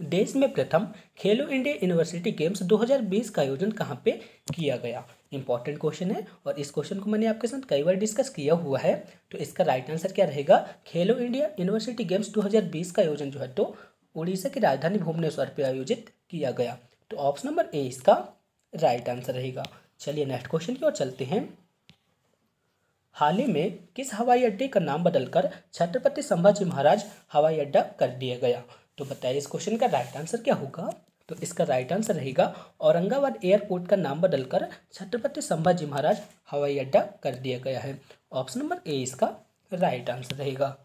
देश में प्रथम खेलो इंडिया यूनिवर्सिटी गेम्स 2020 का आयोजन कहाँ पे किया गया? इंपॉर्टेंट क्वेश्चन है और इस क्वेश्चन को मैंने आपके साथ कई बार डिस्कस किया हुआ है तो इसका राइट आंसर क्या रहेगा? खेलो इंडिया यूनिवर्सिटी गेम्स 2020 का आयोजन जो है तो उड़ीसा की राजधानी भुवनेश्वर पे आयोजित किया गया। तो ऑप्शन नंबर ए इसका राइट आंसर रहेगा। चलिए नेक्स्ट क्वेश्चन की ओर चलते हैं। हाल ही में किस हवाई अड्डे का नाम बदलकर छत्रपति संभाजी महाराज हवाई अड्डा कर दिया गया? तो बताइए, इस क्वेश्चन का राइट आंसर क्या होगा? तो इसका राइट आंसर रहेगा, औरंगाबाद एयरपोर्ट का नाम बदलकर छत्रपति संभाजी महाराज हवाई अड्डा कर दिया गया है। ऑप्शन नंबर ए इसका राइट आंसर रहेगा।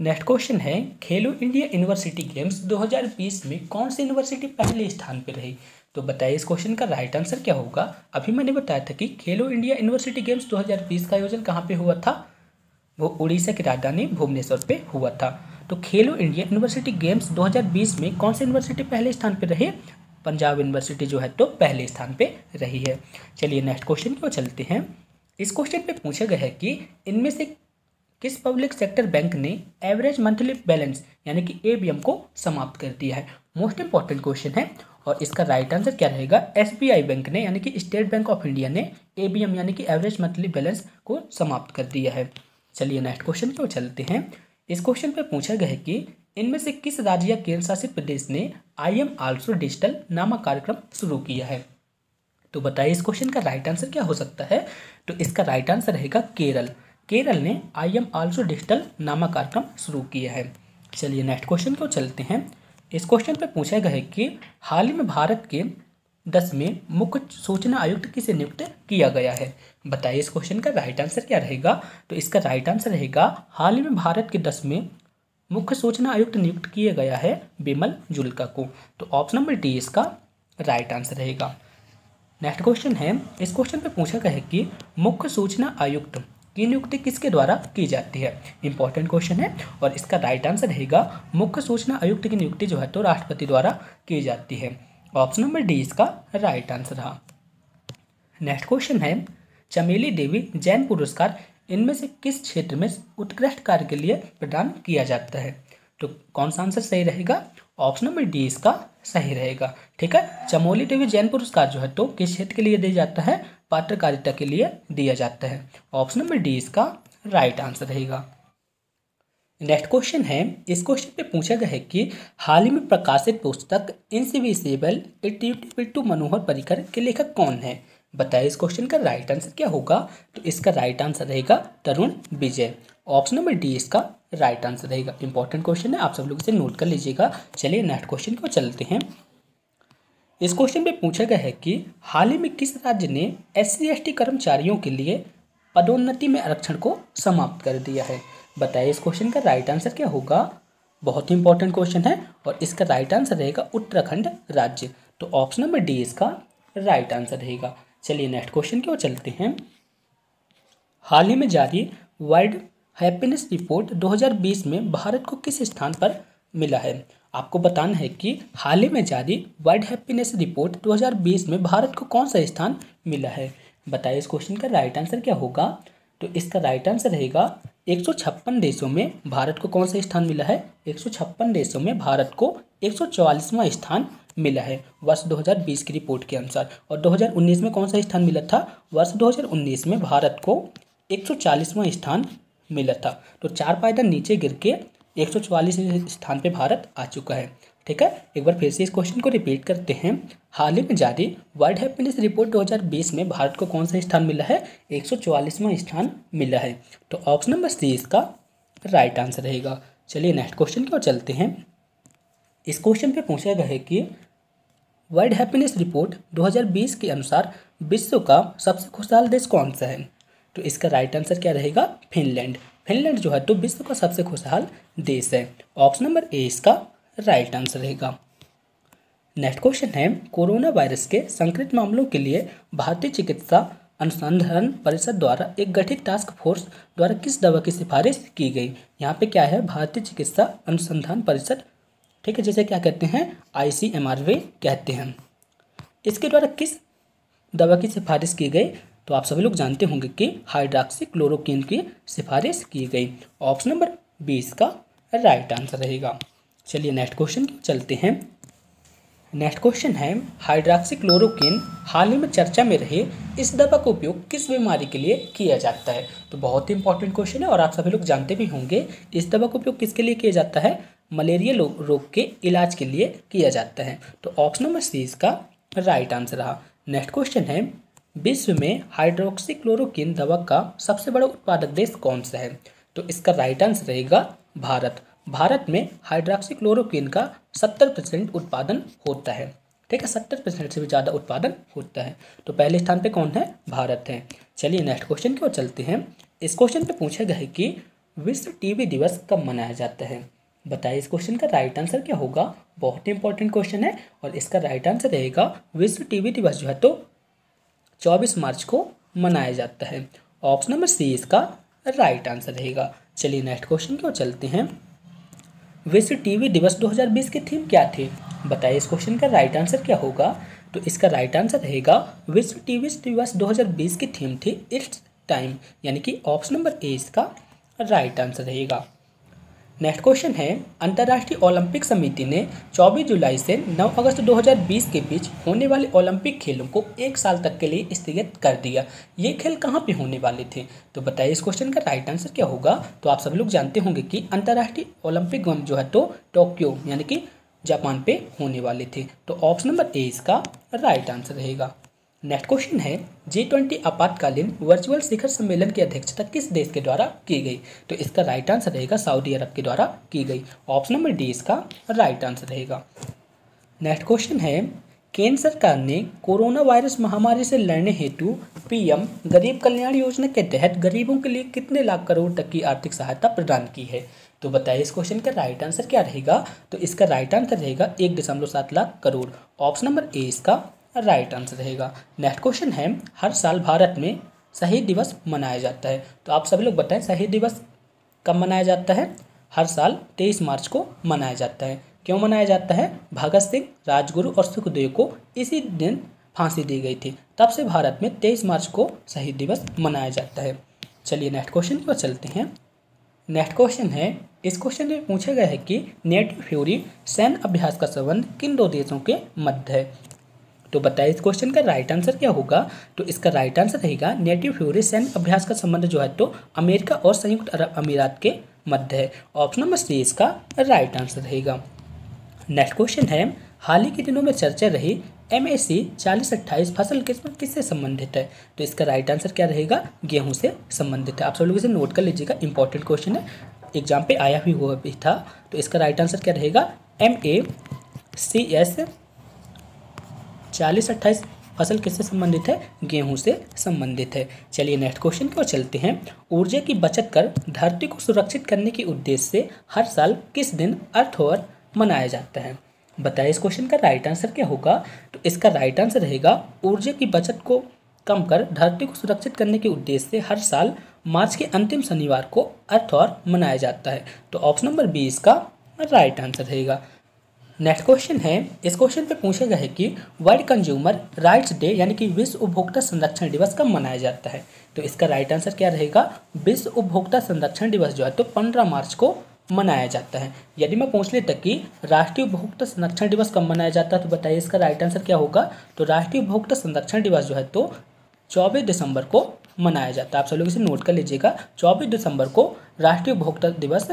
नेक्स्ट क्वेश्चन है, खेलो इंडिया यूनिवर्सिटी गेम्स 2020 में कौन सी यूनिवर्सिटी पहले स्थान पर रही? तो बताइए, इस क्वेश्चन का राइट आंसर क्या होगा? अभी मैंने बताया था कि खेलो इंडिया यूनिवर्सिटी गेम्स 2020 का आयोजन कहाँ पे हुआ था? वो उड़ीसा की राजधानी भुवनेश्वर पे हुआ था। तो खेलो इंडिया यूनिवर्सिटी गेम्स 2020 में कौन सी यूनिवर्सिटी पहले स्थान पर रही पंजाब यूनिवर्सिटी जो है तो पहले स्थान पे रही है। चलिए नेक्स्ट क्वेश्चन की ओर चलते हैं। इस क्वेश्चन पे पूछा गया है कि इनमें से किस पब्लिक सेक्टर बैंक ने एवरेज मंथली बैलेंस यानी कि एबीएम को समाप्त कर दिया है? मोस्ट इंपॉर्टेंट क्वेश्चन है और इसका राइट आंसर क्या रहेगा? एसबीआई बैंक ने यानी कि स्टेट बैंक ऑफ़ इंडिया ने एबीएम यानी कि एवरेज मंथली बैलेंस को समाप्त कर दिया है। चलिए नेक्स्ट क्वेश्चन ओर चलते हैं। इस क्वेश्चन पे पूछा गया है कि इनमें से किस राज्य या केंद्र शासित प्रदेश ने आई एम आल्सो डिजिटल नामक कार्यक्रम शुरू किया है? तो बताइए इस क्वेश्चन का राइट आंसर क्या हो सकता है? तो इसका राइट आंसर रहेगा केरल। केरल ने आई एम आल्सो डिजिटल नामक कार्यक्रम शुरू किया है। चलिए नेक्स्ट क्वेश्चन को चलते हैं। इस क्वेश्चन पे पूछा गया है कि हाल ही में भारत के दस में मुख्य सूचना आयुक्त किसे नियुक्त किया गया है? बताइए, इस क्वेश्चन का राइट आंसर क्या रहेगा? तो इसका राइट आंसर रहेगा, हाल ही में भारत के दस में मुख्य सूचना आयुक्त नियुक्त किया गया है बिमल जुल्का को। तो ऑप्शन नंबर डी इसका राइट आंसर रहेगा। नेक्स्ट क्वेश्चन है, इस क्वेश्चन पे पूछा गया है कि मुख्य सूचना आयुक्त की नियुक्ति किसके द्वारा की जाती है? इंपॉर्टेंट क्वेश्चन है, और इसका राइट आंसर रहेगा, मुख्य सूचना आयुक्त की नियुक्ति जो है तो राष्ट्रपति द्वारा की जाती है। ऑप्शन नंबर डी इसका राइट आंसर रहा। नेक्स्ट क्वेश्चन है, चमेली देवी जैन पुरस्कार इनमें से किस क्षेत्र में उत्कृष्ट कार्य के लिए प्रदान किया जाता है? तो कौन सा आंसर सही रहेगा? ऑप्शन नंबर डी इसका सही रहेगा। ठीक है? चमोली देवी जैन पुरस्कार जो है तो किस क्षेत्र के लिए दिया जाता है? पत्रकारिता के लिए दिया जाता है। ऑप्शन नंबर डी इसका राइट आंसर रहेगा। नेक्स्ट क्वेश्चन है। इस क्वेश्चन पे पूछा गया है कि हाल ही में प्रकाशित पुस्तक इनसिविसेबल टू मनोहर परिकर के लेखक कौन है? बताइए इस क्वेश्चन का राइट आंसर क्या होगा? तो इसका राइट आंसर रहेगा Tarun Vijay. Option number D इसका राइट आंसर रहेगा। इंपॉर्टेंट क्वेश्चन है। आप सब लोग इसे नोट कर लीजिएगा। चलिए नेक्स्ट क्वेश्चन को चलते हैं। इस क्वेश्चन में पूछा गया है कि हाल ही में किस राज्य ने एस सी कर्मचारियों के लिए पदोन्नति में आरक्षण को समाप्त कर दिया है? बताइए, इस क्वेश्चन का राइट आंसर क्या होगा? बहुत ही इंपॉर्टेंट क्वेश्चन है और इसका राइट आंसर रहेगा उत्तराखंड राज्य। तो ऑप्शन नंबर डी इसका राइट आंसर रहेगा। चलिए नेक्स्ट क्वेश्चन की ओर चलते हैं। हाल ही में जारी वर्ल्ड हैप्पीनेस रिपोर्ट 2020 में भारत को किस स्थान पर मिला है? आपको बताना है कि हाल ही में जारी वर्ल्ड हैप्पीनेस रिपोर्ट 2020 में भारत को कौन सा स्थान मिला है? बताइए, इस क्वेश्चन का राइट आंसर क्या होगा? तो इसका राइट आंसर रहेगा एक सौ छप्पन देशों में भारत को कौन सा स्थान मिला है? एक सौ छप्पन देशों में भारत को एक स्थान मिला है वर्ष 2020 की रिपोर्ट के अनुसार। और 2019 में कौन सा स्थान मिला था? वर्ष 2019 में भारत को एक स्थान मिला था। तो चार पायदान नीचे गिर के एक स्थान पर भारत आ चुका है। ठीक है? एक बार फिर से इस क्वेश्चन को रिपीट करते हैं। हाल ही में जारी वर्ल्ड हैप्पीनेस रिपोर्ट 2020 में भारत को कौन सा स्थान मिला है? एक स्थान मिला है। तो ऑप्शन नंबर सी इसका राइट आंसर रहेगा। चलिए नेक्स्ट क्वेश्चन की ओर चलते हैं। इस क्वेश्चन पे पूछा गया है कि वर्ल्ड हैप्पीनेस रिपोर्ट 2020 के अनुसार विश्व का सबसे खुशहाल देश कौन सा है? तो इसका राइट आंसर क्या रहेगा? फिनलैंड फिनलैंड जो है तो विश्व का सबसे खुशहाल देश है। ऑप्शन नंबर ए इसका राइट आंसर रहेगा। नेक्स्ट क्वेश्चन है, कोरोना वायरस के संक्रमित मामलों के लिए भारतीय चिकित्सा अनुसंधान परिषद द्वारा एक गठित टास्क फोर्स द्वारा किस दवा की सिफारिश की गई? यहाँ पे क्या है, भारतीय चिकित्सा अनुसंधान परिषद। ठीक है, जैसे क्या कहते हैं आई सी एम आर वे कहते हैं। इसके द्वारा किस दवा की सिफारिश की गई? तो आप सभी लोग जानते होंगे कि हाइड्राक्सी क्लोरोकिन की सिफारिश की गई। ऑप्शन नंबर बीस का राइट आंसर रहेगा। चलिए नेक्स्ट क्वेश्चन चलते हैं। नेक्स्ट क्वेश्चन है हाइड्राक्सी क्लोरोकिन हाल ही में चर्चा में रहे, इस दवा का उपयोग किस बीमारी के लिए किया जाता है? तो बहुत ही इंपॉर्टेंट क्वेश्चन है और आप सभी लोग जानते भी होंगे, इस दवा का उपयोग किसके लिए किया जाता है? मलेरिया रोग के इलाज के लिए किया जाता है। तो ऑप्शन नंबर सी इसका राइट आंसर रहा। नेक्स्ट क्वेश्चन है, विश्व में हाइड्रोक्सी क्लोरोकिन दवा का सबसे बड़ा उत्पादक देश कौन सा है? तो इसका राइट आंसर रहेगा भारत। भारत में हाइड्रोक्सी क्लोरोक्विन का सत्तर परसेंट उत्पादन होता है। ठीक है, सत्तर परसेंट से भी ज़्यादा उत्पादन होता है। तो पहले स्थान पे कौन है? भारत है। चलिए नेक्स्ट क्वेश्चन की ओर चलते हैं। इस क्वेश्चन पे पूछा गया है कि विश्व टीबी दिवस कब मनाया जाता है? बताइए इस क्वेश्चन का राइट आंसर क्या होगा? बहुत ही इंपॉर्टेंट क्वेश्चन है और इसका राइट आंसर रहेगा, विश्व टीबी दिवस जो है तो चौबीस मार्च को मनाया जाता है। ऑप्शन नंबर सी इसका राइट आंसर रहेगा। चलिए नेक्स्ट क्वेश्चन की ओर चलते हैं। विश्व टीवी दिवस 2020 की थीम क्या थी? बताइए इस क्वेश्चन का राइट आंसर क्या होगा? तो इसका राइट आंसर रहेगा, विश्व टीवी दिवस 2020 की थीम थी इट्स टाइम, यानी कि ऑप्शन नंबर ए इसका राइट आंसर रहेगा। नेक्स्ट क्वेश्चन है, अंतर्राष्ट्रीय ओलंपिक समिति ने 24 जुलाई से 9 अगस्त 2020 के बीच होने वाले ओलंपिक खेलों को एक साल तक के लिए स्थगित कर दिया। ये खेल कहाँ पे होने वाले थे? तो बताइए इस क्वेश्चन का राइट आंसर क्या होगा? तो आप सभी लोग जानते होंगे कि अंतर्राष्ट्रीय ओलंपिक गम जो है तो टोक्यो, यानी कि जापान पे होने वाले थे। तो ऑप्शन नंबर ए इसका राइट आंसर रहेगा। नेक्स्ट क्वेश्चन है जी ट्वेंटी आपातकालीन वर्चुअल शिखर सम्मेलन की अध्यक्षता किस देश के द्वारा की गई? तो इसका राइट आंसर रहेगा सऊदी अरब के द्वारा की गई। ऑप्शन नंबर डी इसका राइट आंसर रहेगा। नेक्स्ट क्वेश्चन है, केंद्र सरकार ने कोरोना वायरस महामारी से लड़ने हेतु पीएम गरीब कल्याण योजना के तहत गरीबों के लिए कितने लाख करोड़ तक की आर्थिक सहायता प्रदान की है? तो बताइए इस क्वेश्चन का राइट आंसर क्या रहेगा? तो इसका राइट आंसर रहेगा एक दशमलव सात lakh crore. Option number A इसका राइट आंसर रहेगा। नेक्स्ट क्वेश्चन है, हर साल भारत में शहीद दिवस मनाया जाता है। तो आप सभी लोग बताएँ, शहीद दिवस कब मनाया जाता है? हर साल तेईस मार्च को मनाया जाता है। क्यों मनाया जाता है? भगत सिंह, राजगुरु और सुखदेव को इसी दिन फांसी दी गई थी। तब से भारत में तेईस मार्च को शहीद दिवस मनाया जाता है। चलिए नेक्स्ट क्वेश्चन ओर चलते हैं। नेक्स्ट क्वेश्चन है, इस क्वेश्चन में पूछा गया है कि नेटिव फ्यूरी सैन्य अभ्यास का संबंध किन दो देशों के मध्य है? तो बताइए, इस क्वेश्चन का राइट आंसर क्या होगा? तो इसका राइट आंसर रहेगा नेटिव फ्यूरी सैन्य अभ्यास का संबंध जो है तो अमेरिका और संयुक्त अरब अमीरात के मध्य है। ऑप्शन नंबर सी इसका राइट आंसर रहेगा। नेक्स्ट क्वेश्चन है, हाल ही के दिनों में चर्चा रही एम एस सी चालीस अट्ठाईस फ़सल किस्म किससे संबंधित है? तो इसका राइट आंसर क्या रहेगा? गेहूँ से संबंधित है। आप सब लोग इसे नोट कर लीजिएगा इंपॉर्टेंट क्वेश्चन है। एग्ज़ाम पे आया भी हुआ भी था। तो इसका राइट आंसर क्या रहेगा? एम ए सी एस चालीस अट्ठाईस फ़सल किससे संबंधित है? गेहूँ से संबंधित है। चलिए नेक्स्ट क्वेश्चन की ओर चलते हैं। ऊर्जा की बचत कर धरती को सुरक्षित करने के उद्देश्य से हर साल किस दिन अर्थ ओवर मनाया जाता है? बताइए इस क्वेश्चन का राइट आंसर क्या होगा? तो इसका राइट आंसर रहेगा, ऊर्जा की बचत को कम कर धरती को सुरक्षित करने के उद्देश्य से हर साल मार्च के अंतिम शनिवार को अर्थवार मनाया जाता है। तो ऑप्शन नंबर बी इसका राइट आंसर रहेगा। नेक्स्ट क्वेश्चन है। इस क्वेश्चन पे पूछा गया है कि वर्ल्ड कंज्यूमर राइट्स डे यानी कि विश्व उपभोक्ता संरक्षण दिवस कब मनाया जाता है? तो इसका राइट आंसर क्या रहेगा? विश्व उपभोक्ता संरक्षण दिवस जो है तो पंद्रह मार्च को मनाया जाता है। यदि मैं पूछ लेता कि राष्ट्रीय उपभोक्ता संरक्षण दिवस कब मनाया जाता है तो बताइए इसका राइट आंसर क्या होगा? तो राष्ट्रीय उपभोक्ता संरक्षण दिवस जो है तो चौबीस दिसंबर को मनाया जाता है। आप सब लोग इसे नोट कर लीजिएगा। चौबीस दिसंबर को राष्ट्रीय उपभोक्ता दिवस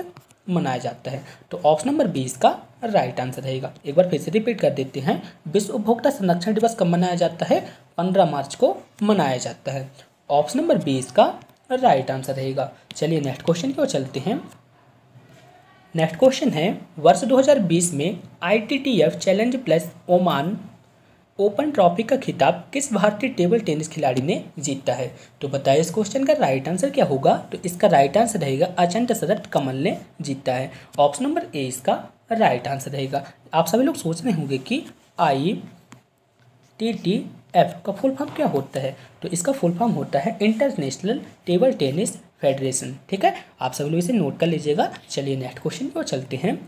मनाया जाता है। तो ऑप्शन नंबर बीस का राइट आंसर रहेगा। एक बार फिर से रिपीट कर देते हैं। विश्व उपभोक्ता संरक्षण दिवस कब मनाया जाता है? पंद्रह मार्च को मनाया जाता है। ऑप्शन नंबर बीस का राइट आंसर रहेगा। चलिए नेक्स्ट क्वेश्चन की ओर चलते हैं। नेक्स्ट क्वेश्चन है, वर्ष 2020 में ITTF challenge plus Oman open trophy का खिताब किस भारतीय टेबल टेनिस खिलाड़ी ने जीता है? तो बताइए इस क्वेश्चन का राइट आंसर क्या होगा? तो इसका राइट आंसर रहेगा अचंत शरत कमल ने जीता है। ऑप्शन नंबर ए इसका राइट आंसर रहेगा। आप सभी लोग सोच रहे होंगे कि आई टी टी एफ़ का फुल फॉर्म क्या होता है? तो इसका फुल फॉर्म होता है इंटरनेशनल टेबल टेनिस फेडरेशन ठीक है? आप सभी लोग इसे नोट कर लीजिएगा। चलिए नेक्स्ट क्वेश्चन की ओर चलते हैं।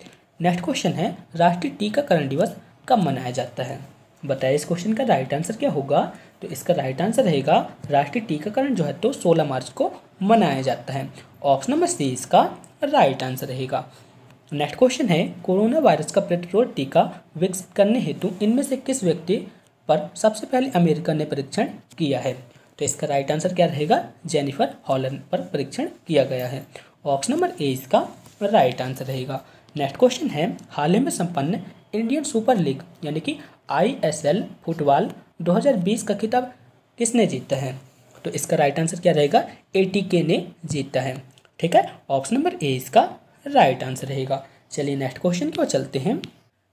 नेक्स्ट क्वेश्चन है, राष्ट्रीय टीकाकरण दिवस कब मनाया जाता है? बताइए इस क्वेश्चन का राइट आंसर क्या होगा? तो इसका राइट आंसर रहेगा, राष्ट्रीय टीकाकरण जो है तो 16 मार्च को मनाया जाता है। ऑप्शन नंबर सी इसका राइट आंसर रहेगा। नेक्स्ट क्वेश्चन है, कोरोना वायरस का प्रतिरोध टीका विकसित करने हेतु इनमें से किस व्यक्ति पर सबसे पहले अमेरिका ने परीक्षण किया है? तो इसका राइट आंसर क्या रहेगा? जेनिफर हॉलन पर परीक्षण किया गया है। ऑप्शन नंबर ए इसका राइट आंसर रहेगा। नेक्स्ट क्वेश्चन है, हाल ही में संपन्न इंडियन सुपर लीग, यानी कि आईएसएल फुटबॉल 2020 का खिताब किसने जीता है? तो इसका राइट आंसर क्या रहेगा? एटीके ने जीता है। ठीक है? ऑप्शन नंबर ए इसका राइट आंसर रहेगा। चलिए नेक्स्ट क्वेश्चन की ओर चलते हैं।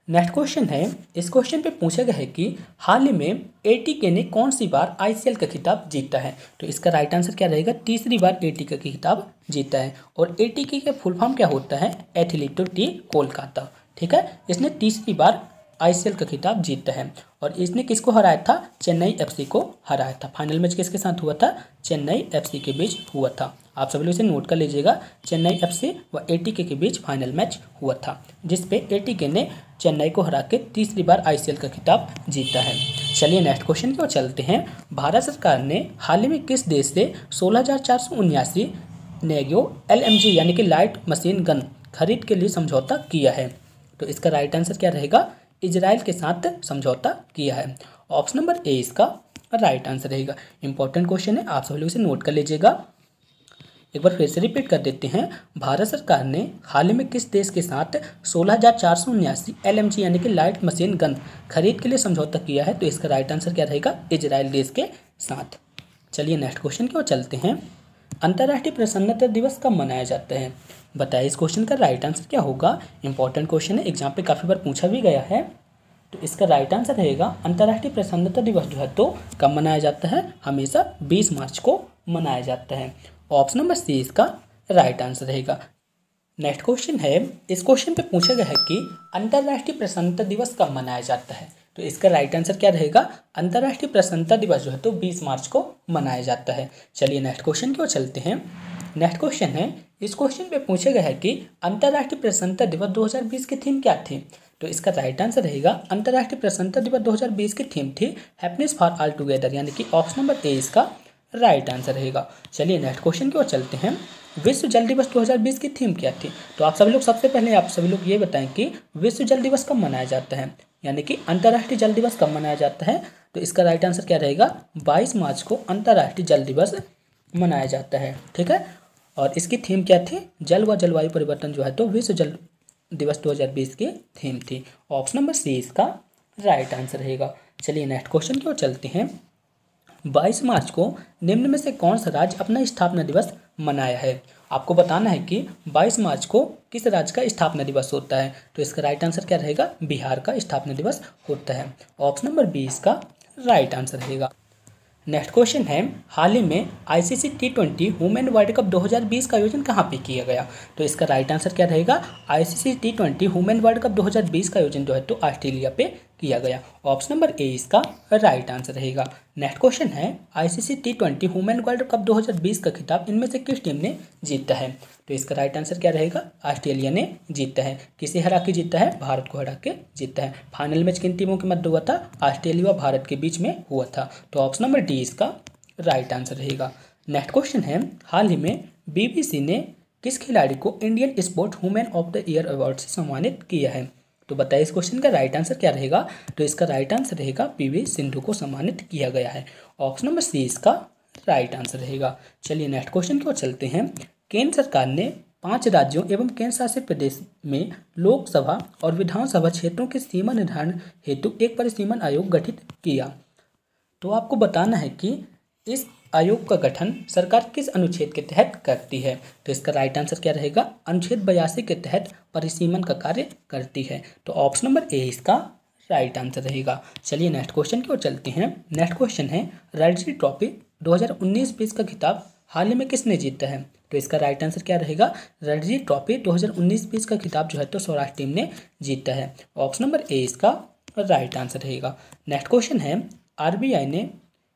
नेक्स्ट क्वेश्चन है। इस क्वेश्चन पे पूछा गया है कि हाल ही में एटीके ने कौन सी बार आईसीएल का खिताब जीता है? तो इसका राइट आंसर क्या रहेगा? तीसरी बार एटीके का खिताब जीता है। और एटीके का फुल फॉर्म क्या होता है? एथलीटो टी कोलकाता ठीक है? इसने तीसरी बार आईसीएल का खिताब जीतता है। और इसने किसको हराया था? चेन्नई एफसी को हराया था। फाइनल मैच किसके साथ हुआ था? चेन्नई एफसी के बीच हुआ था। आप सभी लोग इसे नोट कर लीजिएगा। चेन्नई एफसी व एटीके के बीच फाइनल मैच हुआ था, जिसपे एटीके ने चेन्नई को हरा के तीसरी बार आईसीएल का खिताब जीता है। चलिए नेक्स्ट क्वेश्चन की ओर चलते हैं। भारत सरकार ने हाल ही में किस देश से सोलह हज़ार चार सौ उन्यासी नेगो एलएमजी यानी कि लाइट मशीन गन खरीद के लिए समझौता किया है? तो इसका राइट आंसर क्या रहेगा? इजराइल के साथ समझौता किया है। ऑप्शन नंबर ए इसका राइट आंसर रहेगा। इंपॉर्टेंट क्वेश्चन है, आप सभी लोग इसे नोट कर लीजिएगा। एक बार फिर से रिपीट कर देते हैं। भारत सरकार ने हाल ही में किस देश के साथ सोलह हज़ार चार सौ उन्यासी एल यानी कि लाइट मशीन गन खरीद के लिए समझौता किया है? तो इसका राइट आंसर क्या रहेगा? इजराइल देश के साथ। चलिए नेक्स्ट क्वेश्चन की ओर चलते हैं। अंतर्राष्ट्रीय प्रसन्नता दिवस कब मनाया जाता है? बताइए इस क्वेश्चन का राइट आंसर क्या होगा? इंपॉर्टेंट क्वेश्चन है। एग्ज़ाम पे काफ़ी बार पूछा भी गया है। तो इसका राइट आंसर रहेगा, अंतर्राष्ट्रीय प्रसन्नता दिवस जो है तो कब मनाया जाता है? हमेशा 20 मार्च को मनाया जाता है। ऑप्शन नंबर सी इसका राइट आंसर रहेगा। नेक्स्ट क्वेश्चन है। इस क्वेश्चन पे पूछा गया है कि अंतर्राष्ट्रीय प्रसन्नता दिवस कब मनाया जाता है? तो इसका राइट आंसर क्या रहेगा? अंतर्राष्ट्रीय प्रसन्नता दिवस जो है तो 20 मार्च को मनाया जाता है। चलिए नेक्स्ट क्वेश्चन की ओर चलते हैं। नेक्स्ट क्वेश्चन है। इस क्वेश्चन पे पूछा गया है कि अंतर्राष्ट्रीय प्रसन्नता दिवस 2020 की थीम क्या थी? तो इसका राइट आंसर रहेगा, अंतर्राष्ट्रीय प्रसन्नता दिवस 2020 की थीम थी हैप्पीनेस फॉर ऑल टुगेदर यानी कि ऑप्शन नंबर ए इसका राइट आंसर रहेगा। चलिए नेक्स्ट क्वेश्चन की ओर चलते हैं। विश्व जल दिवस 2020 की थीम क्या थी? तो आप सभी लोग सबसे पहले, आप सभी लोग ये बताएँ कि विश्व जल दिवस कब मनाया जाता है? यानी कि अंतर्राष्ट्रीय जल दिवस कब मनाया जाता है? तो इसका राइट आंसर क्या रहेगा? 22 मार्च को अंतर्राष्ट्रीय जल दिवस मनाया जाता है। ठीक है? और इसकी थीम क्या थी? जल व जलवायु परिवर्तन जो है तो विश्व जल दिवस 2020 की थीम थी। ऑप्शन नंबर सी इसका राइट आंसर रहेगा। चलिए नेक्स्ट क्वेश्चन की ओर चलते हैं। 22 मार्च को निम्न में से कौन सा राज्य अपना स्थापना दिवस मनाया है? आपको बताना है कि 22 मार्च को किस राज्य का स्थापना दिवस होता है? तो इसका राइट आंसर क्या रहेगा? बिहार का स्थापना दिवस होता है। ऑप्शन नंबर बी इसका राइट आंसर रहेगा। नेक्स्ट क्वेश्चन है, हाल ही में ICC T twenty women world cup 2020 का आयोजन कहाँ पे किया गया? तो इसका राइट आंसर क्या रहेगा? ICC T twenty women world cup 2020 का आयोजन जो है तो ऑस्ट्रेलिया पे किया गया। ऑप्शन नंबर ए इसका राइट आंसर रहेगा। नेक्स्ट क्वेश्चन है ICC T twenty women world cup 2020 का खिताब इनमें से किस टीम ने जीता है? तो इसका राइट आंसर क्या रहेगा? ऑस्ट्रेलिया ने जीता है। किसे हरा के जीता है? भारत को हरा के जीता है। फाइनल मैच किन टीमों के मध्य हुआ था? ऑस्ट्रेलिया व भारत के बीच में हुआ था। तो ऑप्शन नंबर डी इसका राइट आंसर रहेगा। नेक्स्ट क्वेश्चन है, हाल ही में बीबीसी ने किस खिलाड़ी को Indian sport women of the year award से सम्मानित किया है? तो बताइए इस क्वेश्चन का राइट आंसर क्या रहेगा? तो इसका राइट आंसर रहेगा पीवी सिंधु को सम्मानित किया गया है। ऑप्शन नंबर सी इसका राइट आंसर रहेगा। चलिए नेक्स्ट क्वेश्चन की ओर चलते हैं। केंद्र सरकार ने पाँच राज्यों एवं केंद्र शासित प्रदेश में लोकसभा और विधानसभा क्षेत्रों के सीमा निर्धारण हेतु एक परिसीमन आयोग गठित किया। तो आपको बताना है कि इस आयोग का गठन सरकार किस अनुच्छेद के तहत करती है? तो इसका राइट आंसर क्या रहेगा? अनुच्छेद बयासी के तहत परिसीमन का कार्य करती है। तो ऑप्शन नंबर ए इसका राइट आंसर रहेगा। चलिए नेक्स्ट क्वेश्चन की ओर चलते हैं। नेक्स्ट क्वेश्चन है रणजी ट्रॉफी 2019-20 का खिताब हाल ही में किसने जीता है? तो इसका राइट आंसर क्या रहेगा? रणजी ट्रॉफी 2019-20 का खिताब जो है तो सौराष्ट्र टीम ने जीता है। ऑप्शन नंबर ए इसका राइट आंसर रहेगा। नेक्स्ट क्वेश्चन है आरबीआई ने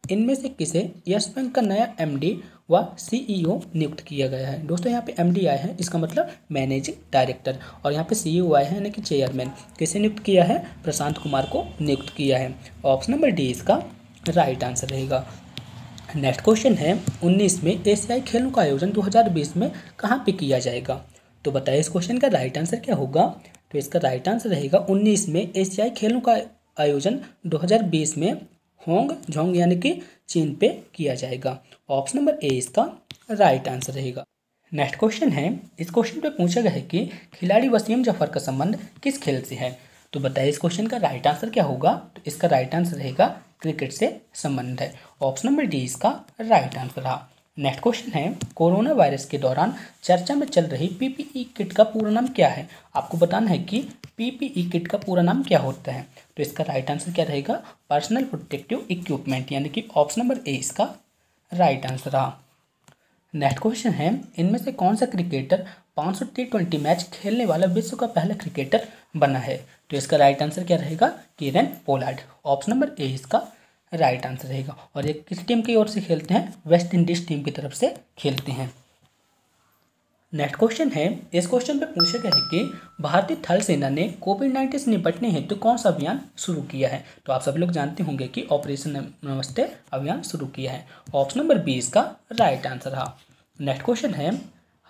इनमें से किसे यस बैंक का नया एमडी व सीईओ नियुक्त किया गया है? दोस्तों, यहाँ पे एमडी आए हैं, इसका मतलब मैनेजिंग डायरेक्टर और यहाँ पे सीईओ आए हैं, यानी कि चेयरमैन किसे नियुक्त किया है? प्रशांत कुमार को नियुक्त किया है। ऑप्शन नंबर डी इसका राइट आंसर रहेगा। नेक्स्ट क्वेश्चन है, उन्नीस में एशियाई खेलों का आयोजन दो हज़ार बीस में कहाँ पे किया जाएगा? तो बताइए इस क्वेश्चन का राइट आंसर क्या होगा? तो इसका राइट आंसर रहेगा उन्नीस में एशियाई खेलों का आयोजन 2020 में होंग झोंग यानी कि चीन पे किया जाएगा। ऑप्शन नंबर ए इसका राइट आंसर रहेगा। नेक्स्ट क्वेश्चन है, इस क्वेश्चन पे पूछा गया है कि खिलाड़ी वसीम ज़फ़र का संबंध किस खेल से है? तो बताइए, इस क्वेश्चन का राइट आंसर क्या होगा? तो इसका राइट आंसर रहेगा क्रिकेट से संबंध है। ऑप्शन नंबर डी इसका राइट आंसर रहा। नेक्स्ट क्वेश्चन है कोरोना वायरस के दौरान चर्चा में चल रही पीपीई किट का पूरा नाम क्या है? आपको बताना है कि पीपीई किट का पूरा नाम क्या होता है? तो इसका राइट आंसर क्या रहेगा? पर्सनल प्रोटेक्टिव इक्विपमेंट यानी कि ऑप्शन नंबर ए इसका राइट आंसर रहा। नेक्स्ट क्वेश्चन है, इनमें से कौन सा क्रिकेटर पाँच सौ टी ट्वेंटी मैच खेलने वाला विश्व का पहला क्रिकेटर बना है? तो इसका राइट आंसर क्या रहेगा? Kieron Pollard. Option number A इसका राइट आंसर रहेगा। और ये किस टीम की ओर से खेलते हैं? वेस्ट इंडीज टीम की तरफ़ से खेलते हैं। नेक्स्ट क्वेश्चन है। इस क्वेश्चन पे पूछा गया है कि भारतीय थल सेना ने कोविड नाइन्टीन से निपटने हेतु तो कौन सा अभियान शुरू किया है? तो आप सभी लोग जानते होंगे कि ऑपरेशन नमस्ते अभियान शुरू किया है। ऑप्शन नंबर बी इसका राइट आंसर रहा। नेक्स्ट क्वेश्चन है।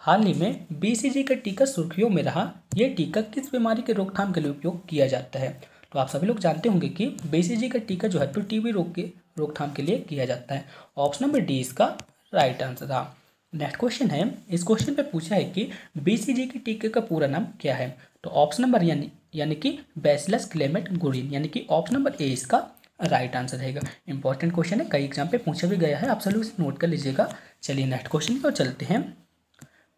हाल ही में बीसीजी का टीका सुर्खियों में रहा यह टीका किस बीमारी के रोकथाम के लिए उपयोग किया जाता है? तो आप सभी लोग जानते होंगे कि बीसीजी का टीका जो है तो टीबी रोग के रोकथाम के लिए किया जाता है। ऑप्शन नंबर डी इसका राइट आंसर था। नेक्स्ट क्वेश्चन है, इस क्वेश्चन पे पूछा है कि बीसीजी के टीके का पूरा नाम क्या है? तो ऑप्शन नंबर यानी यानी कि बैसिलस क्लेमेट गुरिन यानी कि ऑप्शन नंबर ए इसका राइट आंसर रहेगा। इंपॉर्टेंट क्वेश्चन है, कई एग्ज़ाम पे पूछा भी गया है, आप सभी इसे नोट कर लीजिएगा। चलिए नेक्स्ट क्वेश्चन पर चलते हैं।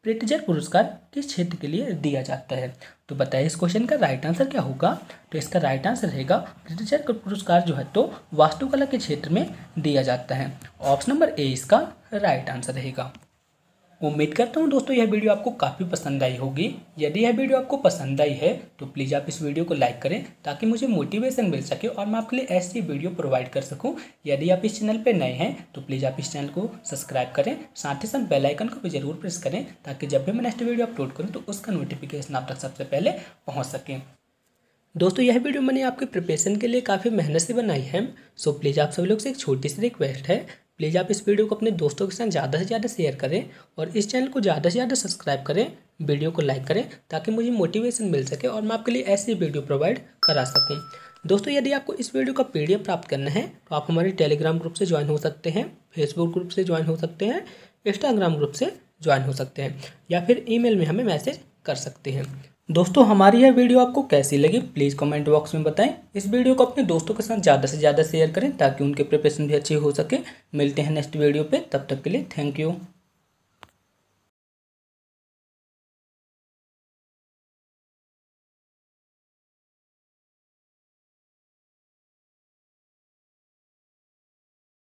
प्रिटिजर पुरस्कार किस क्षेत्र के लिए दिया जाता है? तो बताइए इस क्वेश्चन का राइट आंसर क्या होगा? तो इसका राइट आंसर रहेगा प्रिटिजर पुरस्कार जो है तो वास्तुकला के क्षेत्र में दिया जाता है। ऑप्शन नंबर ए इसका राइट आंसर रहेगा। उम्मीद करता हूँ दोस्तों यह वीडियो आपको काफ़ी पसंद आई होगी। यदि यह वीडियो आपको पसंद आई है तो प्लीज़ आप इस वीडियो को लाइक करें ताकि मुझे मोटिवेशन मिल सके और मैं आपके लिए ऐसी वीडियो प्रोवाइड कर सकूँ। यदि आप इस चैनल पर नए हैं तो प्लीज़ आप इस चैनल को सब्सक्राइब करें, साथ ही साथ बेलाइकन को भी ज़रूर प्रेस करें ताकि जब भी मैं नेक्स्ट वीडियो अपलोड करूँ तो उसका नोटिफिकेशन आप तक सबसे पहले पहुँच सकें। दोस्तों, यह वीडियो मैंने आपके प्रिपरेशन के लिए काफ़ी मेहनत से बनाई है, सो प्लीज़ आप सभी लोग से एक छोटी सी रिक्वेस्ट है प्लीज़ आप इस वीडियो को अपने दोस्तों के साथ ज़्यादा से ज़्यादा शेयर करें और इस चैनल को ज़्यादा से ज़्यादा सब्सक्राइब करें, वीडियो को लाइक करें ताकि मुझे मोटिवेशन मिल सके और मैं आपके लिए ऐसी वीडियो प्रोवाइड करा सकूँ। दोस्तों, यदि आपको इस वीडियो का पीडीएफ प्राप्त करना है तो आप हमारे टेलीग्राम ग्रुप से ज्वाइन हो सकते हैं, फेसबुक ग्रुप से ज्वाइन हो सकते हैं, इंस्टाग्राम ग्रुप से ज्वाइन हो सकते हैं या फिर ईमेल में हमें मैसेज कर सकते हैं। दोस्तों, हमारी यह वीडियो आपको कैसी लगी प्लीज़ कमेंट बॉक्स में बताएँ। इस वीडियो को अपने दोस्तों के साथ ज़्यादा से ज़्यादा शेयर करें ताकि उनके प्रिपरेशन भी अच्छी हो सके। मिलते हैं नेक्स्ट वीडियो पे, तब तक के लिए थैंक यू